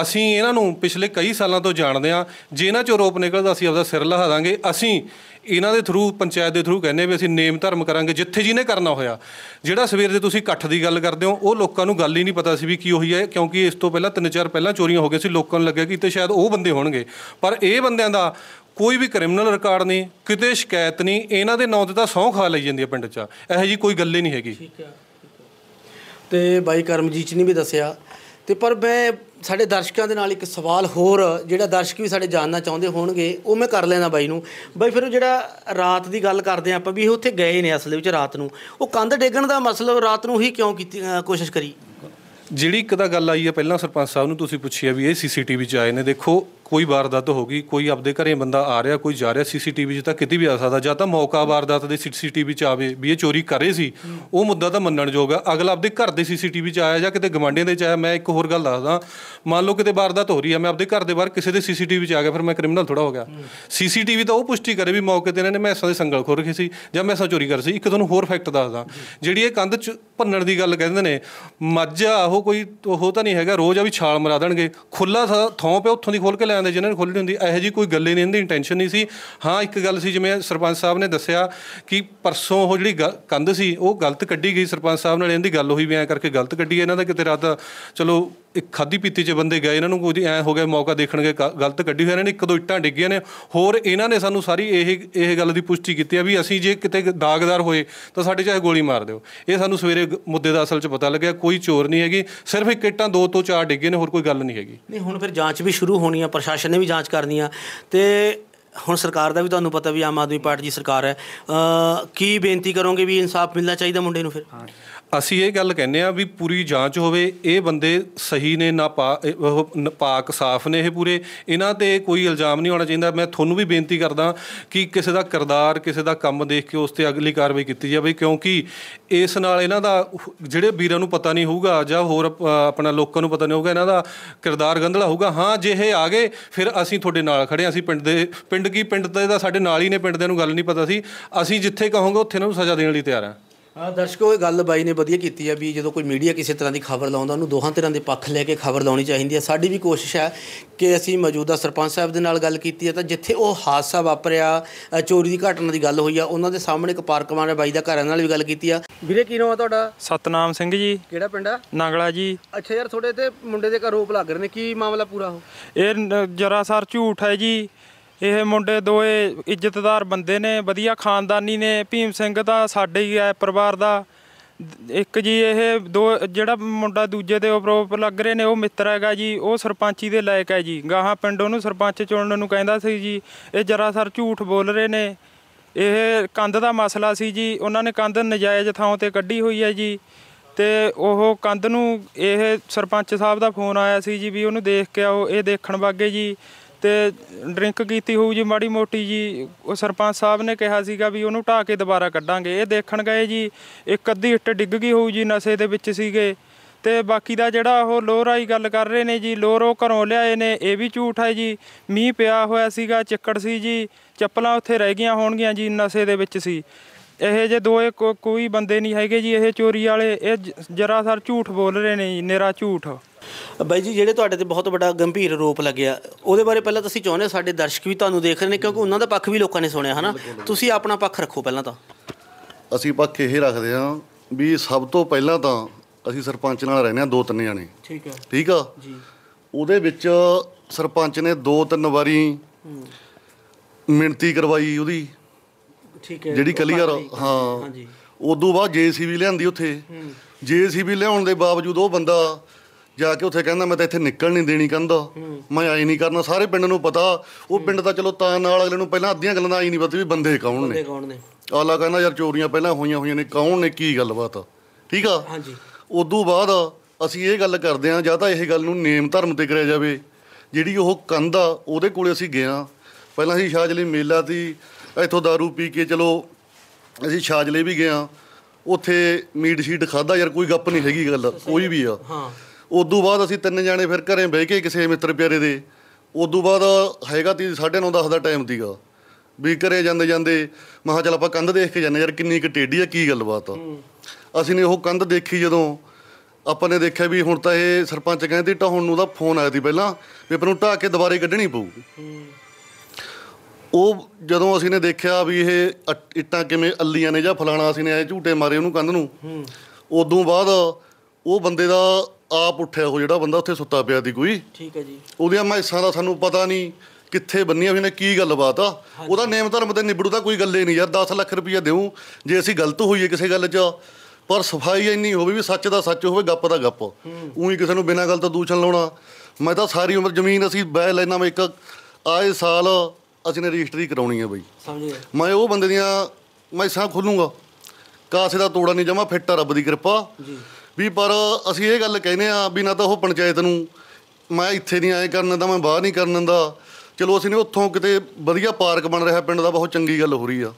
S9: ਅਸੀਂ ਇਹਨਾਂ ਨੂੰ ਪਿਛਲੇ ਕਈ ਸਾਲਾਂ ਤੋਂ ਜਾਣਦੇ ਆ, ਜੇ ਇਹਨਾਂ 'ਚੋਂ ਆਰੋਪ ਨਿਕਲਦਾ, ਅਸੀਂ ਆਪਦਾ ਸਿਰ ਲਹਾ ਦਾਂਗੇ। ਅਸੀਂ ਇਹਨਾਂ ਦੇ ਥਰੂ ਪੰਚਾਇਤ ਦੇ ਥਰੂ ਕਹਿੰਦੇ ਵੀ ਅਸੀਂ ਨੇਮ ਧਰਮ ਕਰਾਂਗੇ, ਜਿੱਥੇ ਜਿਹਨੇ ਕਰਨਾ ਹੋਇਆ। ਜਿਹੜਾ ਸਵੇਰ ਦੇ ਤੁਸੀਂ ਇਕੱਠ ਦੀ ਗੱਲ ਕਰਦੇ ਹੋ, ਉਹ ਲੋਕਾਂ ਨੂੰ ਗੱਲ ਹੀ ਨਹੀਂ ਪਤਾ ਸੀ ਵੀ ਕੀ ਹੋਈ ਹੈ, ਕਿਉਂਕਿ ਇਸ ਤੋਂ ਪਹਿਲਾਂ ਤਿੰਨ ਚਾਰ ਪਹਿਲਾਂ ਚੋਰੀਆਂ ਹੋ ਗਈਆਂ ਸੀ, ਲੋਕਾਂ ਨੂੰ ਲੱਗਿਆ ਕਿ ਤੇ ਸ਼ਾਇਦ ਉਹ ਬੰਦੇ ਹੋਣਗੇ। ਪਰ ਇਹ ਬੰਦਿਆਂ ਦਾ ਕੋਈ ਵੀ ਕ੍ਰਿਮੀਨਲ ਰਿਕਾਰਡ ਨਹੀਂ, ਕਿਤੇ ਸ਼ਿਕਾਇਤ ਨਹੀਂ, ਇਹਨਾਂ ਦੇ ਨਾਂ ਤੇ ਤਾਂ ਸਹੁੰ ਖਾ ਲਈ ਜਾਂਦੀ ਹੈ ਪਿੰਡ 'ਚ। ਇਹੋ ਜੀ ਕੋਈ ਗੱਲ ਹੀ ਨਹੀਂ ਹੈਗੀ।
S1: ਤੇ ਬਾਈ ਕਰਮਜੀਤ ਨੇ ਵੀ ਦੱਸਿਆ ਤੇ ਪਰ ਮੈਂ ਸਾਡੇ ਦਰਸ਼ਕਾਂ ਦੇ ਨਾਲ ਇੱਕ ਸਵਾਲ ਹੋਰ, ਜਿਹੜਾ ਦਰਸ਼ਕ ਵੀ ਸਾਡੇ ਜਾਣਨਾ ਚਾਹੁੰਦੇ ਹੋਣਗੇ, ਉਹ ਮੈਂ ਕਰ ਲੈਣਾ ਬਾਈ ਨੂੰ। ਬਾਈ, ਫਿਰ ਉਹ ਜਿਹੜਾ ਰਾਤ ਦੀ ਗੱਲ ਕਰਦੇ ਹਾਂ ਆਪਾਂ ਵੀ ਇਹ ਉੱਥੇ ਗਏ ਨੇ ਅਸਲ ਵਿੱਚ ਰਾਤ ਨੂੰ। ਉਹ ਕੰਧ ਡੇਗਣ ਦਾ ਮਸਲਾ ਰਾਤ ਨੂੰ ਹੀ ਕਿਉਂ ਕੀਤੀ ਕੋਸ਼ਿਸ਼ ਕਰੀ?
S9: ਜਿਹੜੀ ਇੱਕ ਤਾਂ ਗੱਲ ਆਈ ਹੈ ਪਹਿਲਾਂ ਸਰਪੰਚ ਸਾਹਿਬ ਨੂੰ ਤੁਸੀਂ ਪੁੱਛਿਆ ਵੀ ਇਹ ਸੀਸੀਟੀਵੀ 'ਚ ਆਏ ਨੇ, ਦੇਖੋ ਕੋਈ ਵਾਰਦਾਤ ਹੋ ਗਈ, ਕੋਈ ਆਪਦੇ ਘਰੇ ਬੰਦਾ ਆ ਰਿਹਾ, ਕੋਈ ਜਾ ਰਿਹਾ ਸੀਸੀਟੀਵੀ 'ਚ ਤਾਂ ਕਿਤੇ ਵੀ ਆ ਸਕਦਾ, ਜਾਂ ਤਾਂ ਮੌਕਾ ਵਾਰਦਾਤ ਦੇ ਸੀਸੀਟੀਵੀ 'ਚ ਆਵੇ ਵੀ ਇਹ ਚੋਰੀ ਕਰੇ ਸੀ, ਉਹ ਮੁੱਦਾ ਤਾਂ ਮੰਨਣਯੋਗ ਆ। ਅਗਲਾ ਆਪਦੇ ਘਰ ਦੇ ਸੀਸੀਟੀਵੀ 'ਚ ਆਇਆ ਜਾਂ ਕਿਤੇ ਗਵਾਂਢੀਆਂ ਦੇ 'ਚ ਆਇਆ, ਮੈਂ ਇੱਕ ਹੋਰ ਗੱਲ ਦੱਸਦਾ। ਮੰਨ ਲਓ ਕਿਤੇ ਵਾਰਦਾਤ ਹੋ ਰਹੀ ਹੈ ਮੈਂ ਆਪਦੇ ਘਰ ਦੇ ਬਾਹਰ ਕਿਸੇ ਦੇ ਸੀਸੀਟੀਵੀ 'ਚ ਆ ਗਿਆ, ਫਿਰ ਮੈਂ ਕ੍ਰਿਮੀਨਲ ਥੋੜਾ ਹੋ ਗਿਆ। ਸੀਸੀਟੀਵੀ ਤਾਂ ਉਹ ਪੁਸ਼ਟੀ ਕਰੇ ਵੀ ਮੌਕੇ ਤੇ ਇਹਨਾਂ ਨੇ ਮੈਸਾਂ ਦੇ ਸੰਗਲ ਖੋਰ ਰਖੇ ਸੀ ਜਾਂ ਮੈਸਾਂ ਚੋਰੀ ਕਰ ਸੀ। ਇੱਕ ਤੁਹਾਨੂੰ ਹੋਰ ਫੈਕਟ ਦੱਸਦਾ, ਜਿਹੜੀ ਇਹ ਕੰਧ 'ਚ ਭੰਨਣ ਦੀ ਗੱਲ ਕਹਿੰਦੇ ਨੇ, ਮੱਝ ਆ, ਉਹ ਕੋਈ ਉਹ ਤਾਂ ਨਹੀਂ ਹੈਗਾ, ਰੋਜ਼ ਆ ਵੀ ਛਾਲ ਮਰਾ ਦੇਣਗੇ। ਖੁੱਲਾ ਥੋਂ ਪਿਆ, ਉੱਥੋਂ ਦੀ ਖੋਲ ਕੇ ਲੈ ਆਉਂਦੇ ਜਿਹਨਾਂ ਨੇ ਖੋਲ੍ਹਣੀ ਹੁੰਦੀ, ਇਹੋ ਜੀ ਕੋਈ ਗੱਲ ਹੀ ਨਹੀਂ, ਇਹਦੀ ਇੰਟੈਂਸ਼ਨ ਨਹੀਂ ਸੀ। ਹਾਂ, ਇੱਕ ਗੱਲ ਸੀ, ਜਿਵੇਂ ਸਰਪੰਚ ਸਾਹਿਬ ਨੇ ਦੱਸਿਆ ਕਿ ਪਰਸੋਂ ਉਹ ਜਿਹੜੀ ਗ- ਕੰਧ ਸੀ, ਉਹ ਗਲਤ ਕੱਢੀ ਗਈ ਸਰਪੰਚ ਸਾਹਿਬ ਨਾਲ, ਇਹਦੀ ਗੱਲ ਹੋਈ ਵੀ ਐਂ ਕਰਕੇ ਗਲਤ ਕੱਢੀ ਇਹਨਾਂ ਦਾ, ਕਿਤੇ ਰਾਤ ਚਲੋ ਇੱਕ ਖਾਦੀ ਪੀਤੀ ਚ ਬੰਦੇ ਗਏ ਇਹਨਾਂ ਨੂੰ ਕੋਈ ਐ ਹੋ ਗਿਆ ਮੌਕਾ ਦੇਖਣਗੇ ਗਲਤ ਕੱਢੀ ਹੋਈ ਇਹਨਾਂ ਨੇ ਇੱਕ ਦੋ ਇੱਟਾਂ ਡਿੱਗੀਆਂ ਨੇ। ਹੋਰ ਇਹਨਾਂ ਨੇ ਸਾਨੂੰ ਸਾਰੀ ਇਹ ਇਹ ਗੱਲ ਦੀ ਪੁਸ਼ਟੀ ਕੀਤੀ ਆ ਵੀ ਅਸੀਂ ਜੇ ਕਿਤੇ ਦਾਗਦਾਰ ਹੋਏ ਤਾਂ ਸਾਡੇ ਚਾਹੇ ਗੋਲੀ ਮਾਰ ਦਿਓ। ਇਹ ਸਾਨੂੰ ਸਵੇਰੇ ਮੁੱਦੇ ਦਾ ਅਸਲ ਚ ਪਤਾ ਲੱਗਿਆ ਕੋਈ ਚੋਰ ਨਹੀਂ ਹੈਗੀ ਸਿਰਫ ਇੱਕ ਇੱਟਾਂ ਦੋ ਤੋਂ ਚਾਰ ਡਿੱਗੇ ਨੇ ਹੋਰ ਕੋਈ ਗੱਲ ਨਹੀਂ ਹੈਗੀ।
S1: ਨਹੀਂ ਹੁਣ ਫਿਰ ਜਾਂਚ ਵੀ ਸ਼ੁਰੂ ਹੋਣੀ ਆ ਪ੍ਰਸ਼ਾਸਨ ਨੇ ਵੀ ਜਾਂਚ ਕਰਨੀ ਆ। ਤੇ ਹੁਣ ਸਰਕਾਰ ਦਾ ਵੀ ਤੁਹਾਨੂੰ ਪਤਾ ਵੀ ਆਮ ਆਦਮੀ ਪਾਰਟੀ ਦੀ ਸਰਕਾਰ ਹੈ। ਕੀ ਬੇਨਤੀ ਕਰੋਗੇ ਵੀ ਇਨਸਾਫ ਮਿਲਣਾ ਚਾਹੀਦਾ ਮੁੰਡੇ ਨੂੰ ਫਿਰ?
S9: ਅਸੀਂ ਇਹ ਗੱਲ ਕਹਿੰਦੇ ਆ ਵੀ ਪੂਰੀ ਜਾਂਚ ਹੋਵੇ, ਇਹ ਬੰਦੇ ਸਹੀ ਨੇ, ਨਾ ਪਾ ਉਹ ਪਾਕ ਸਾਫ਼ ਨੇ ਇਹ ਪੂਰੇ। ਇਹਨਾਂ ਤੇ ਕੋਈ ਇਲਜ਼ਾਮ ਨਹੀਂ ਹੋਣਾ ਚਾਹੀਦਾ। ਮੈਂ ਤੁਹਾਨੂੰ ਵੀ ਬੇਨਤੀ ਕਰਦਾ ਕਿ ਕਿਸੇ ਦਾ ਕਿਰਦਾਰ, ਕਿਸੇ ਦਾ ਕੰਮ ਦੇਖ ਕੇ ਉਸ ਤੇ ਅਗਲੀ ਕਾਰਵਾਈ ਕੀਤੀ ਜਾਵੇ, ਕਿਉਂਕਿ ਇਸ ਨਾਲ ਇਹਨਾਂ ਦਾ ਜਿਹੜੇ ਵੀਰਾਂ ਨੂੰ ਪਤਾ ਨਹੀਂ ਹੋਊਗਾ ਜਾਂ ਹੋਰ ਆਪਣਾ ਲੋਕਾਂ ਨੂੰ ਪਤਾ ਨਹੀਂ ਹੋਊਗਾ, ਇਹਨਾਂ ਦਾ ਕਿਰਦਾਰ ਗੰਧਲਾ ਹੋਊਗਾ। ਹਾਂ, ਜੇ ਇਹ ਆ ਗਏ, ਫਿਰ ਅਸੀਂ ਤੁਹਾਡੇ ਨਾਲ ਖੜੇ ਹਾਂ। ਅਸੀਂ ਪਿੰਡ ਦੇ, ਪਿੰਡ ਕੀ ਪਿੰਡ ਤੇ ਦਾ ਸਾਡੇ ਨਾਲ ਹੀ ਨੇ, ਪਿੰਡ ਦੇ ਨੂੰ ਗੱਲ ਨਹੀਂ ਪਤਾ ਸੀ। ਅਸੀਂ ਜਿੱਥੇ ਕਹੋਗੇ, ਉੱਥੇ ਇਹਨਾਂ ਨੂੰ ਸਜ਼ਾ ਦੇਣ ਲਈ ਤਿਆਰ ਹਾਂ
S1: ਦਰਸ਼ਕੋ ਇਹ ਗੱਲ ਬਾਈ ਨੇ ਵਧੀਆ ਕੀਤੀ ਹੈ ਵੀ ਜਦੋਂ ਕੋਈ ਮੀਡੀਆ ਕਿਸੇ ਤਰ੍ਹਾਂ ਦੀ ਖਬਰ ਲਾਉਂਦਾ ਉਹਨੂੰ ਦੋਹਾਂ ਤਰ੍ਹਾਂ ਦੇ ਪੱਖ ਲੈ ਕੇ ਖਬਰ ਲਾਉਣੀ ਚਾਹੀਦੀ ਹੈ ਸਾਡੀ ਵੀ ਕੋਸ਼ਿਸ਼ ਹੈ ਕਿ ਅਸੀਂ ਮੌਜੂਦਾ ਸਰਪੰਚ ਸਾਹਿਬ ਦੇ ਨਾਲ ਗੱਲ ਕੀਤੀ ਹੈ ਤਾਂ ਜਿੱਥੇ ਉਹ ਹਾਦਸਾ ਵਾਪਰਿਆ ਚੋਰੀ ਦੀ ਘਟਨਾ ਦੀ ਗੱਲ ਹੋਈ ਆ ਉਹਨਾਂ ਦੇ ਸਾਹਮਣੇ ਇੱਕ ਪਾਰਕ ਵਾਲੇ ਬਾਈ ਦਾ ਘਰ ਨਾਲ ਵੀ ਗੱਲ ਕੀਤੀ ਆ। ਵੀਰੇ ਕੀ ਨਾਮ ਆ ਤੁਹਾਡਾ?
S10: ਸਤਨਾਮ ਸਿੰਘ ਜੀ।
S1: ਕਿਹੜਾ ਪਿੰਡ ਆ?
S10: ਨਾਗਲਾ ਜੀ।
S1: ਅੱਛਾ ਯਾਰ ਤੁਹਾਡੇ ਤੇ ਮੁੰਡੇ ਦੇ ਘਰ ਰੋਪ ਲੱਗ ਰਹੇ ਨੇ ਕੀ ਮਾਮਲਾ ਪੂਰਾ ਹੋ
S10: ਇਹ ਨ- ਜਰਾਸਰ ਝੂਠ ਹੈ ਜੀ। ਇਹ ਮੁੰਡੇ ਦੋਏ ਇੱਜ਼ਤਦਾਰ ਬੰਦੇ ਨੇ, ਵਧੀਆ ਖਾਨਦਾਨੀ ਨੇ। ਭੀਮ ਸਿੰਘ ਦਾ ਸਾਡੇ ਹੀ ਹੈ ਪਰਿਵਾਰ ਦਾ। ਇੱਕ ਜੀ ਇਹ ਦੋ, ਜਿਹੜਾ ਮੁੰਡਾ ਦੂਜੇ ਦੇ ਆਰੋਪ ਲੱਗ ਰਹੇ ਨੇ, ਉਹ ਮਿੱਤਰ ਹੈਗਾ ਜੀ। ਉਹ ਸਰਪੰਚੀ ਦੇ ਲਾਇਕ ਹੈ ਜੀ। ਗਾਹਾਂ ਪਿੰਡ ਉਹਨੂੰ ਸਰਪੰਚ ਚੁਣਨ ਨੂੰ ਕਹਿੰਦਾ ਸੀ ਜੀ। ਇਹ ਜਰਾਸਰ ਝੂਠ ਬੋਲ ਰਹੇ ਨੇ। ਇਹ ਕੰਧ ਦਾ ਮਸਲਾ ਸੀ ਜੀ। ਉਹਨਾਂ ਨੇ ਕੰਧ ਨਜਾਇਜ਼ ਥਾਂ ਤੇ ਕੱਢੀ ਹੋਈ ਹੈ ਜੀ। ਤੇ ਉਹ ਕੰਧ ਨੂੰ, ਇਹ ਸਰਪੰਚ ਸਾਹਿਬ ਦਾ ਫੋਨ ਆਇਆ ਸੀ ਜੀ ਵੀ ਉਹਨੂੰ ਦੇਖ ਕੇ ਆਓ, ਇਹ ਦੇਖਣ ਵਾਗੇ ਜੀ। ਤੇ ਡਰਿੰਕ ਕੀਤੀ ਹੋਊ ਜੀ, ਮਾੜੀ ਮੋਟੀ ਜੀ, ਉਹ ਸਰਪੰਚ ਸਾਹਿਬ ਨੇ ਕਿਹਾ ਸੀਗਾ ਵੀ ਉਹਨੂੰ ਢਾਹ ਕੇ ਦੁਬਾਰਾ ਕੱਢਾਂਗੇ। ਇਹ ਦੇਖਣ ਗਏ ਜੀ, ਇੱਕ ਅੱਧੀ ਇੱਟ ਡਿੱਗ ਗਈ ਹੋਊ ਜੀ ਨਸ਼ੇ ਦੇ ਵਿੱਚ ਸੀਗੇ। ਤੇ ਬਾਕੀ ਦਾ ਜਿਹੜਾ ਉਹ ਲੋਰ ਆਈ ਗੱਲ ਕਰ ਰਹੇ ਨੇ ਜੀ ਲੋਰ ਉਹ ਘਰੋਂ ਲਿਆਏ ਨੇ, ਇਹ ਵੀ ਝੂਠ ਹੈ ਜੀ। ਮੀਂਹ ਪਿਆ ਹੋਇਆ ਸੀਗਾ, ਚਿੱਕੜ ਸੀ ਜੀ, ਚੱਪਲਾਂ ਉੱਥੇ ਰਹਿ ਗਈਆਂ ਹੋਣਗੀਆਂ ਜੀ ਨਸ਼ੇ ਦੇ ਵਿੱਚ ਸੀ। ਇਹ ਜੇ ਦੋਏ ਕੋ- ਕੋਈ ਬੰਦੇ ਨਹੀਂ ਹੈਗੇ ਜੀ ਇਹ ਚੋਰੀ ਵਾਲੇ, ਇਹ ਜਰਾ ਸਰ ਝੂਠ ਬੋਲ ਰਹੇ ਨੇ ਜੀ, ਨੇਰਾ ਝੂਠ।
S1: ਬਾਈ ਜੀ ਜਿਹੜੇ ਤੁਹਾਡੇ ਤੇ ਬਹੁਤ ਵੱਡਾ ਗੰਭੀਰ ਆਰੋਪ ਲੱਗਿਆ ਉਹਦੇ ਬਾਰੇ ਪਹਿਲਾਂ ਤੁਸੀਂ ਚਾਹੁੰਦੇ ਸਾਡੇ ਦਰਸ਼ਕ ਵੀ ਤੁਹਾਨੂੰ ਦੇਖ ਰਹੇ ਨੇ ਕਿਉਂਕਿ ਉਹਨਾਂ ਦਾ ਪੱਖ ਵੀ ਲੋਕਾਂ ਨੇ ਸੁਣਿਆ ਹਨਾ? ਤੁਸੀਂ ਆਪਣਾ ਪੱਖ ਰੱਖੋ ਪਹਿਲਾਂ ਤਾਂ।
S11: ਅਸੀਂ ਪੱਖ ਇਹ ਰੱਖਦੇ ਹਾਂ ਵੀ ਸਭ ਤੋਂ ਪਹਿਲਾਂ ਤਾਂ ਅਸੀਂ ਸਰਪੰਚ ਨਾਲ ਰਹਿੰਦੇ ਹਾਂ ਦੋ ਤਿੰਨ ਜਣੇ।
S1: ਠੀਕ ਹੈ।
S11: ਠੀਕ ਆ?
S1: ਜੀ।
S11: ਉਹਦੇ ਵਿੱਚ ਸਰਪੰਚ ਨੇ ਦੋ ਤਿੰਨ ਵਾਰੀ ਮਿਣਤੀ ਕਰਵਾਈ ਉਹਦੀ।
S1: ਠੀਕ ਹੈ।
S11: ਜਿਹੜੀ ਕਲੀਅਰ ਹਾਂ।
S1: ਹਾਂਜੀ।
S11: ਉਦੋਂ ਬਾਅਦ ਜੇਸੀਬੀ ਲਿਆਂਦੀ ਉੱਥੇ। ਜੇਸੀਬੀ ਲਿਆਉਣ ਦੇ ਬਾਵਜੂਦ ਉਹ ਬੰਦਾ ਜਾ ਕੇ ਉੱਥੇ ਕਹਿੰਦਾ ਮੈਂ ਤਾਂ ਇੱਥੇ ਨਿਕਲ ਨਹੀਂ ਦੇਣੀ ਕਹਿੰਦਾ। ਮੈਂ ਆਈ ਨਹੀਂ ਕਰਨਾ ਸਾਰੇ ਪਿੰਡ ਨੂੰ ਪਤਾ। ਉਹ ਪਿੰਡ ਦਾ ਚਲੋ ਤਾਂ ਨਾਲ ਅਗਲੇ ਨੂੰ ਪਹਿਲਾਂ ਅੱਧੀਆਂ ਗੱਲਾਂ ਦਾ ਆਈ ਨਹੀਂ ਪਤਾ ਵੀ ਬੰਦੇ ਕੌਣ
S1: ਬੰਦੇ
S11: ਨੇ
S1: ਕੌਣ ਨੇ।
S11: ਆਲਾ ਕਹਿੰਦਾ ਯਾਰ ਚੋਰੀਆਂ ਪਹਿਲਾਂ ਹੋਈਆਂ ਹੋਈਆਂ ਨੇ ਕੌਣ ਨੇ ਕੀ ਗੱਲਬਾਤ ਆ? ਠੀਕ ਆ?
S1: ਹਾਂਜੀ।
S11: ਉਦੋਂ ਬਾਅਦ ਅਸੀਂ ਇਹ ਗੱਲ ਕਰਦੇ ਹਾਂ ਜਾਂ ਤਾਂ ਇਹ ਗੱਲ ਨੂੰ ਨੇਮ ਧਰਮ ਤੇ ਕਰਿਆ ਜਾਵੇ। ਜਿਹੜੀ ਉਹ ਕੰਧ ਆ ਉਹਦੇ ਕੋਲੇ ਅਸੀਂ ਗਏ ਹਾਂ। ਪਹਿਲਾਂ ਅਸੀਂ ਸ਼ਾਜਲੀ ਮੇਲਾ ਸੀ ਇੱਥੋਂ दारू ਪੀ ਕੇ ਚਲੋ ਅਸੀਂ ਸ਼ਾਜਲੇ ਵੀ ਗਏ ਹਾਂ। ਉੱਥੇ ਮੀਟ ਸ਼ੀਟ ਖਾਦਾ ਯਾਰ ਕੋਈ ਗੱਪ ਨਹੀਂ ਹੈਗੀ ਗੱਲ ਕੋਈ ਵੀ ਆ।
S1: ਹਾਂ।
S11: ਉਦੋਂ ਬਾਅਦ ਅਸੀਂ ਤਿੰਨ ਜਾਣੇ ਫਿਰ ਘਰੇ ਬਹਿ ਕੇ ਕਿਸੇ ਮਿੱਤਰ ਪਿਆਰੇ ਦੇ ਉਦੋਂ ਬਾਅਦ ਹੈਗਾ ਤੀ 9:30 10 ਦਾ ਟਾਈਮ ਸੀਗਾ ਵੀ ਘਰੇ ਜਾਂਦੇ ਜਾਂਦੇ ਮੈਂ ਕਿਹਾ ਚੱਲ ਆਪਾਂ ਕੰਧ ਦੇਖ ਕੇ ਜਾਂਦੇ ਯਾਰ ਕਿੰਨੀ ਕੁ ਟੇਢੀ ਆ ਕੀ ਗੱਲਬਾਤ ਆ। ਅਸੀਂ ਨੇ ਉਹ ਕੰਧ ਦੇਖੀ ਜਦੋਂ ਆਪਾਂ ਨੇ ਦੇਖਿਆ ਵੀ ਹੁਣ ਤਾਂ ਇਹ ਸਰਪੰਚ ਕਹਿੰਦੇ ਢਾਹੁਣ ਨੂੰ ਦਾ ਫੋਨ ਆਇਆ ਸੀ ਪਹਿਲਾਂ ਵੀ ਆਪਾਂ ਨੂੰ ਢਾਹ ਕੇ ਦੁਬਾਰੇ ਕੱਢਣੀ ਪਊ। ਉਹ ਜਦੋਂ ਅਸੀਂ ਨੇ ਦੇਖਿਆ ਵੀ ਇਹ ਇੱਟਾਂ ਕਿਵੇਂ ਅੱਲੀਆਂ ਨੇ ਜਾਂ ਫਲਾਣਾ ਅਸੀਂ ਨੇ ਐ ਝੂਟੇ ਮਾਰੇ ਉਹਨੂੰ ਕੰਧ ਨੂੰ ਉਦੋਂ ਬਾਅਦ ਉਹ ਬੰਦੇ ਦਾ ਆਪ ਉੱਠਿਆ ਉਹ ਜਿਹੜਾ ਬੰਦਾ ਉੱਥੇ ਸੁੱਤਾ ਪਿਆ ਸੀ ਕੋਈ।
S1: ਠੀਕ ਹੈ ਜੀ।
S11: ਉਹਦੀਆਂ ਮੈਸਾਂ ਦਾ ਸਾਨੂੰ ਪਤਾ ਨਹੀਂ ਕਿੱਥੇ ਬੰਨੀਆਂ ਹੋਈਆਂ ਨੇ ਕੀ ਗੱਲਬਾਤ ਆ। ਉਹਦਾ ਨੇਮ ਧਰਮ ਤੇ ਨਿਬੜੂ ਤਾਂ ਕੋਈ ਗੱਲੇ ਨਹੀਂ ਯਾਰ 10 ਲੱਖ ਰੁਪਈਆ ਦੇਉ ਜੇ ਅਸੀਂ ਗਲਤ ਹੋਈਏ ਕਿਸੇ ਗੱਲ 'ਚ। ਪਰ ਸਫ਼ਾਈ ਇੰਨੀ ਹੋਵੇ ਵੀ ਸੱਚ ਦਾ ਸੱਚ ਹੋਵੇ ਗੱਪ ਦਾ ਗੱਪ। ਉਹੀ ਕਿਸੇ ਨੂੰ ਬਿਨਾਂ ਗੱਲ ਤੋਂ ਦੂਸ਼ਣ ਲਾਉਣਾ। ਮੈਂ ਤਾਂ ਸਾਰੀ ਉਮਰ ਜ਼ਮੀਨ ਅਸੀਂ ਬੈ ਲੈਣਾ ਮੈਂ ਇੱਕ ਆਏ ਸਾਲ ਅਸੀਂ ਨੇ ਰਜਿਸਟਰੀ ਕਰਾਉਣੀ ਹੈ ਬਈ।
S1: ਸਮਝ। ਗਏ
S11: ਮੈਂ ਉਹ ਬੰਦੇ ਦੀਆਂ ਮੈਸਾਂ ਖੋਲੂੰਗਾ। ਕਾਸੇ ਦਾ ਤੋੜਾ ਨਹੀਂ ਜਮਾ ਫਿੱਟ ਆ ਰੱਬ ਦੀ ਕਿਰਪਾ। ਵੀ ਪਰ ਅਸੀਂ ਇਹ ਗੱਲ ਕਹਿੰਦੇ ਆ ਵੀ ਨਾ ਤਾਂ ਉਹ ਪੰਚਾਇਤ ਨੂੰ ਮੈਂ ਇੱਥੇ ਨਹੀਂ ਆਏ ਕਰਨ ਦਾ ਮੈਂ ਬਾਹਰ ਨਹੀਂ ਕਰਨ ਦਿੰਦਾ ਚਲੋ ਅਸੀਂ ਨੇ ਉੱਥੋਂ ਕਿਤੇ ਵਧੀਆ ਪਾਰਕ ਬਣ ਰਿਹਾ ਪਿੰਡ ਦਾ ਬਹੁਤ ਚੰਗੀ ਗੱਲ ਹੋ ਰਹੀ ਆ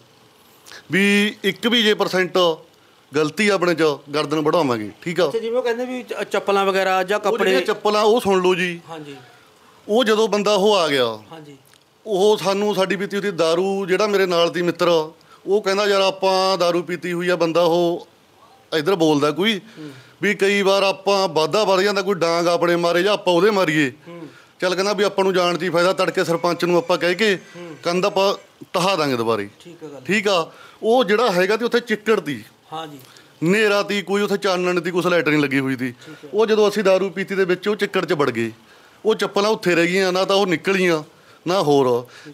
S11: ਵੀ ਇੱਕ ਵੀ ਜੇ ਪਰਸੈਂਟ ਗਲਤੀ ਆਪਣੇ ਚ ਗਰਦਨ ਵਧਾਵਾਂਗੇ ਠੀਕ ਆ
S1: ਅੱਛਾ ਜਿਵੇਂ ਉਹ ਕਹਿੰਦੇ ਵੀ ਚ- ਚੱਪਲਾਂ ਵਗੈਰਾ ਜਾਂ
S11: ਉਹ ਜਿਹੜੀਆਂ
S1: ਕੱਪੜੇ
S11: ਚੱਪਲਾਂ ਉਹ ਸੁਣ ਲਓ ਜੀ
S1: ਹਾਂਜੀ
S11: ਉਹ ਜਦੋਂ ਬੰਦਾ ਉਹ ਆ ਗਿਆ
S1: ਹਾਂਜੀ
S11: ਉਹ ਸਾਨੂੰ ਸਾਡੀ ਪੀਤੀ ਉਹਦੀ दारू ਜਿਹੜਾ ਮੇਰੇ ਨਾਲ ਦੀ ਮਿੱਤਰ ਉਹ ਕਹਿੰਦਾ ਯਾਰ ਆਪਾਂ दारू ਪੀਤੀ ਹੋਈ ਆ ਬੰਦਾ ਉਹ ਇਧਰ ਬੋਲਦਾ ਕੋਈ ਵੀ ਕਈ ਵਾਰ ਆਪਾਂ ਵਾਧਾ ਵਧ ਜਾਂਦਾ ਕੋਈ ਡਾਂਗ ਆਪਣੇ ਮਾਰੇ ਜਾਂ ਆਪਾਂ ਉਹਦੇ ਮਾਰੀਏ। ਚੱਲ ਕਹਿੰਦਾ ਵੀ ਆਪਾਂ ਨੂੰ ਜਾਣ ਦੀ ਫਾਇਦਾ ਤੜਕੇ ਸਰਪੰਚ ਨੂੰ ਆਪਾਂ ਕਹਿ ਕੇ ਕੰਧ ਆਪਾਂ ਟਹਾ ਦਾਂਗੇ ਦੁਬਾਰੇ।
S1: ਠੀਕ ਗੱਲ।
S11: ਠੀਕ ਆ? ਉਹ ਜਿਹੜਾ ਹੈਗਾ ਤੇ ਉੱਥੇ ਚਿੱਕੜ ਦੀ
S1: ਹਾਂਜੀ
S11: ਨੇਰਾ ਤੀ ਕੋਈ ਉੱਥੇ ਚਾਨਣ ਦੀ ਕੁਛ ਲਾਈਟ ਨਹੀਂ ਲੱਗੀ ਹੋਈ ਸੀ ਉਹ ਜਦੋਂ ਅਸੀਂ दारू ਪੀਤੀ ਦੇ ਵਿੱਚ ਉਹ ਚਿੱਕੜ 'ਚ ਵੜ ਗਏ। ਉਹ ਚੱਪਲਾਂ ਉੱਥੇ ਰਹਿ ਗਈਆਂ ਨਾ ਤਾਂ ਉਹ ਨਿਕਲੀਆਂ ਨਾ ਹੋਰ।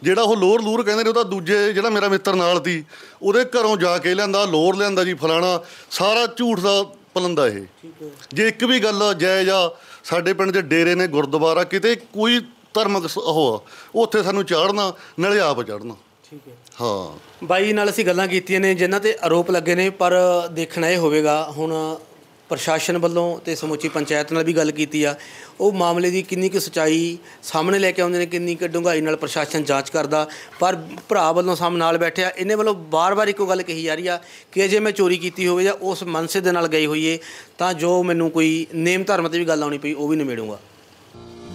S11: ਜਿਹੜਾ ਉਹ ਲੋਰ ਲੂਰ ਕਹਿੰਦੇ ਨੇ ਉਹ ਤਾਂ ਦੂਜੇ ਜਿਹੜਾ ਮੇਰਾ ਮਿੱਤਰ ਨਾਲ ਸੀ ਉਹਦੇ ਘਰੋਂ ਜਾ ਕੇ ਲਿਆਂਦਾ ਲੋਰ ਲਿਆਂਦਾ ਜੀ ਫਲਾਣਾ ਸਾਰਾ ਝੂਠ ਦਾ ਪਲੰਦਾ ਇਹ। ਜੇ ਇੱਕ ਵੀ ਗੱਲ ਜਾਇਜ਼ ਆ ਸਾਡੇ ਪਿੰਡ 'ਚ ਡੇਰੇ ਨੇ ਗੁਰਦੁਆਰਾ ਕਿਤੇ ਕੋਈ ਧਰਮਕ ਉਹ ਆ ਉੱਥੇ ਸਾਨੂੰ ਚਾੜਨਾ ਨਾਲੇ ਆਪ ਚੜਨਾ
S1: ਠੀਕ ਹੈ।
S11: ਹਾਂ।
S1: ਬਾਈ ਨਾਲ ਅਸੀਂ ਗੱਲਾਂ ਕੀਤੀਆਂ ਨੇ ਜਿਨ੍ਹਾਂ ਤੇ ਆਰੋਪ ਲੱਗੇ ਨੇ ਪਰ ਦੇਖਣਾ ਇਹ ਹੋਵੇਗਾ ਹੁਣ ਪ੍ਰਸ਼ਾਸਨ ਵੱਲੋਂ ਤੇ ਸਮੁੱਚੀ ਪੰਚਾਇਤ ਨਾਲ ਵੀ ਗੱਲ ਕੀਤੀ ਆ। ਉਹ ਮਾਮਲੇ ਦੀ ਕਿੰਨੀ ਕੁ ਸਚਾਈ ਸਾਹਮਣੇ ਲੈ ਕੇ ਆਉਂਦੇ ਨੇ, ਕਿੰਨੀ ਕੁ ਡੂੰਘਾਈ ਨਾਲ ਪ੍ਰਸ਼ਾਸਨ ਜਾਂਚ ਕਰਦਾ। ਪਰ ਭਰਾ ਵੱਲੋਂ ਸਾਹਮਣੇ ਨਾਲ ਬੈਠਿਆ, ਇਹਨੇ ਵੱਲੋਂ ਬਾਰ-ਬਾਰ ਇੱਕੋ ਗੱਲ ਕਹੀ ਜਾ ਰਹੀ ਆ ਕਿ ਜੇ ਮੈਂ ਚੋਰੀ ਕੀਤੀ ਹੋਵੇ ਜਾਂ ਉਸ ਮਨਸੇ ਦੇ ਨਾਲ ਗਈ ਹੋਈਏ, ਤਾਂ ਜੋ ਮੈਨੂੰ ਕੋਈ ਨੇਮ ਧਰਮ ਤੇ ਵੀ ਗੱਲ ਆਉਣੀ ਪਈ, ਉਹ ਵੀ ਨਿਬੇੜੂੰਗਾ।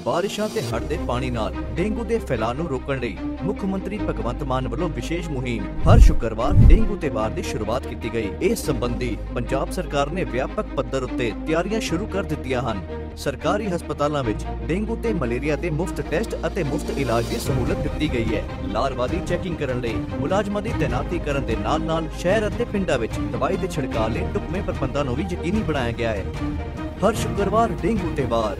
S12: ਬਾਰਿਸ਼ਾਂ ਤੇ ਹੜ੍ਹ ਦੇ ਪਾਣੀ ਨਾਲ ਡੇਂਗੂ ਦੇ ਫੈਲਾਅ ਨੂੰ ਰੋਕਣ ਲਈ ਮੁੱਖ ਮੰਤਰੀ ਭਗਵੰਤ ਮਾਨ ਵੱਲੋਂ ਵਿਸ਼ੇਸ਼ ਮੁਹਿੰਮ ਹਰ ਸ਼ੁੱਕਰਵਾਰ ਡੇਂਗੂ ਤੇ ਵਾਰ ਦੀ ਸ਼ੁਰੂਆਤ ਕੀਤੀ ਗਈ। ਇਸ ਸੰਬੰਧੀ ਪੰਜਾਬ ਸਰਕਾਰ ਨੇ ਵਿਆਪਕ ਪੱਧਰ ਉੱਤੇ ਤਿਆਰੀਆਂ ਸ਼ੁਰੂ ਕਰ ਦਿੱਤੀਆਂ ਹਨ। ਸਰਕਾਰੀ ਹਸਪਤਾਲਾਂ ਵਿੱਚ ਡੇਂਗੂ ਤੇ ਮਲੇਰੀਆ ਦੇ ਮੁਫਤ ਟੈਸਟ ਅਤੇ ਮੁਫਤ ਇਲਾਜ ਦੀ ਸਹੂਲਤ ਦਿੱਤੀ ਗਈ ਹੈ। ਲਾਰਵਾਦੀ ਚੈਕਿੰਗ ਕਰਨ ਲਈ ਮੁਲਾਜ਼ਮਾਂ ਦੀ ਤੈਨਾਤੀ ਕਰਨ ਦੇ ਨਾਲ-ਨਾਲ ਸ਼ਹਿਰ ਅਤੇ ਪਿੰਡਾਂ ਵਿੱਚ ਦਵਾਈ ਦੇ ਛਿੜਕਾਅ ਲਈ ਢੁਕਵੇਂ ਪ੍ਰਬੰਧਾਂ ਨੂੰ ਵੀ ਯਕੀਨੀ ਬਣਾਇਆ ਗਿਆ ਹੈ। ਹਰ ਸ਼ੁੱਕਰਵਾਰ ਡੇਂਗੂ ਤੇ ਵਾਰ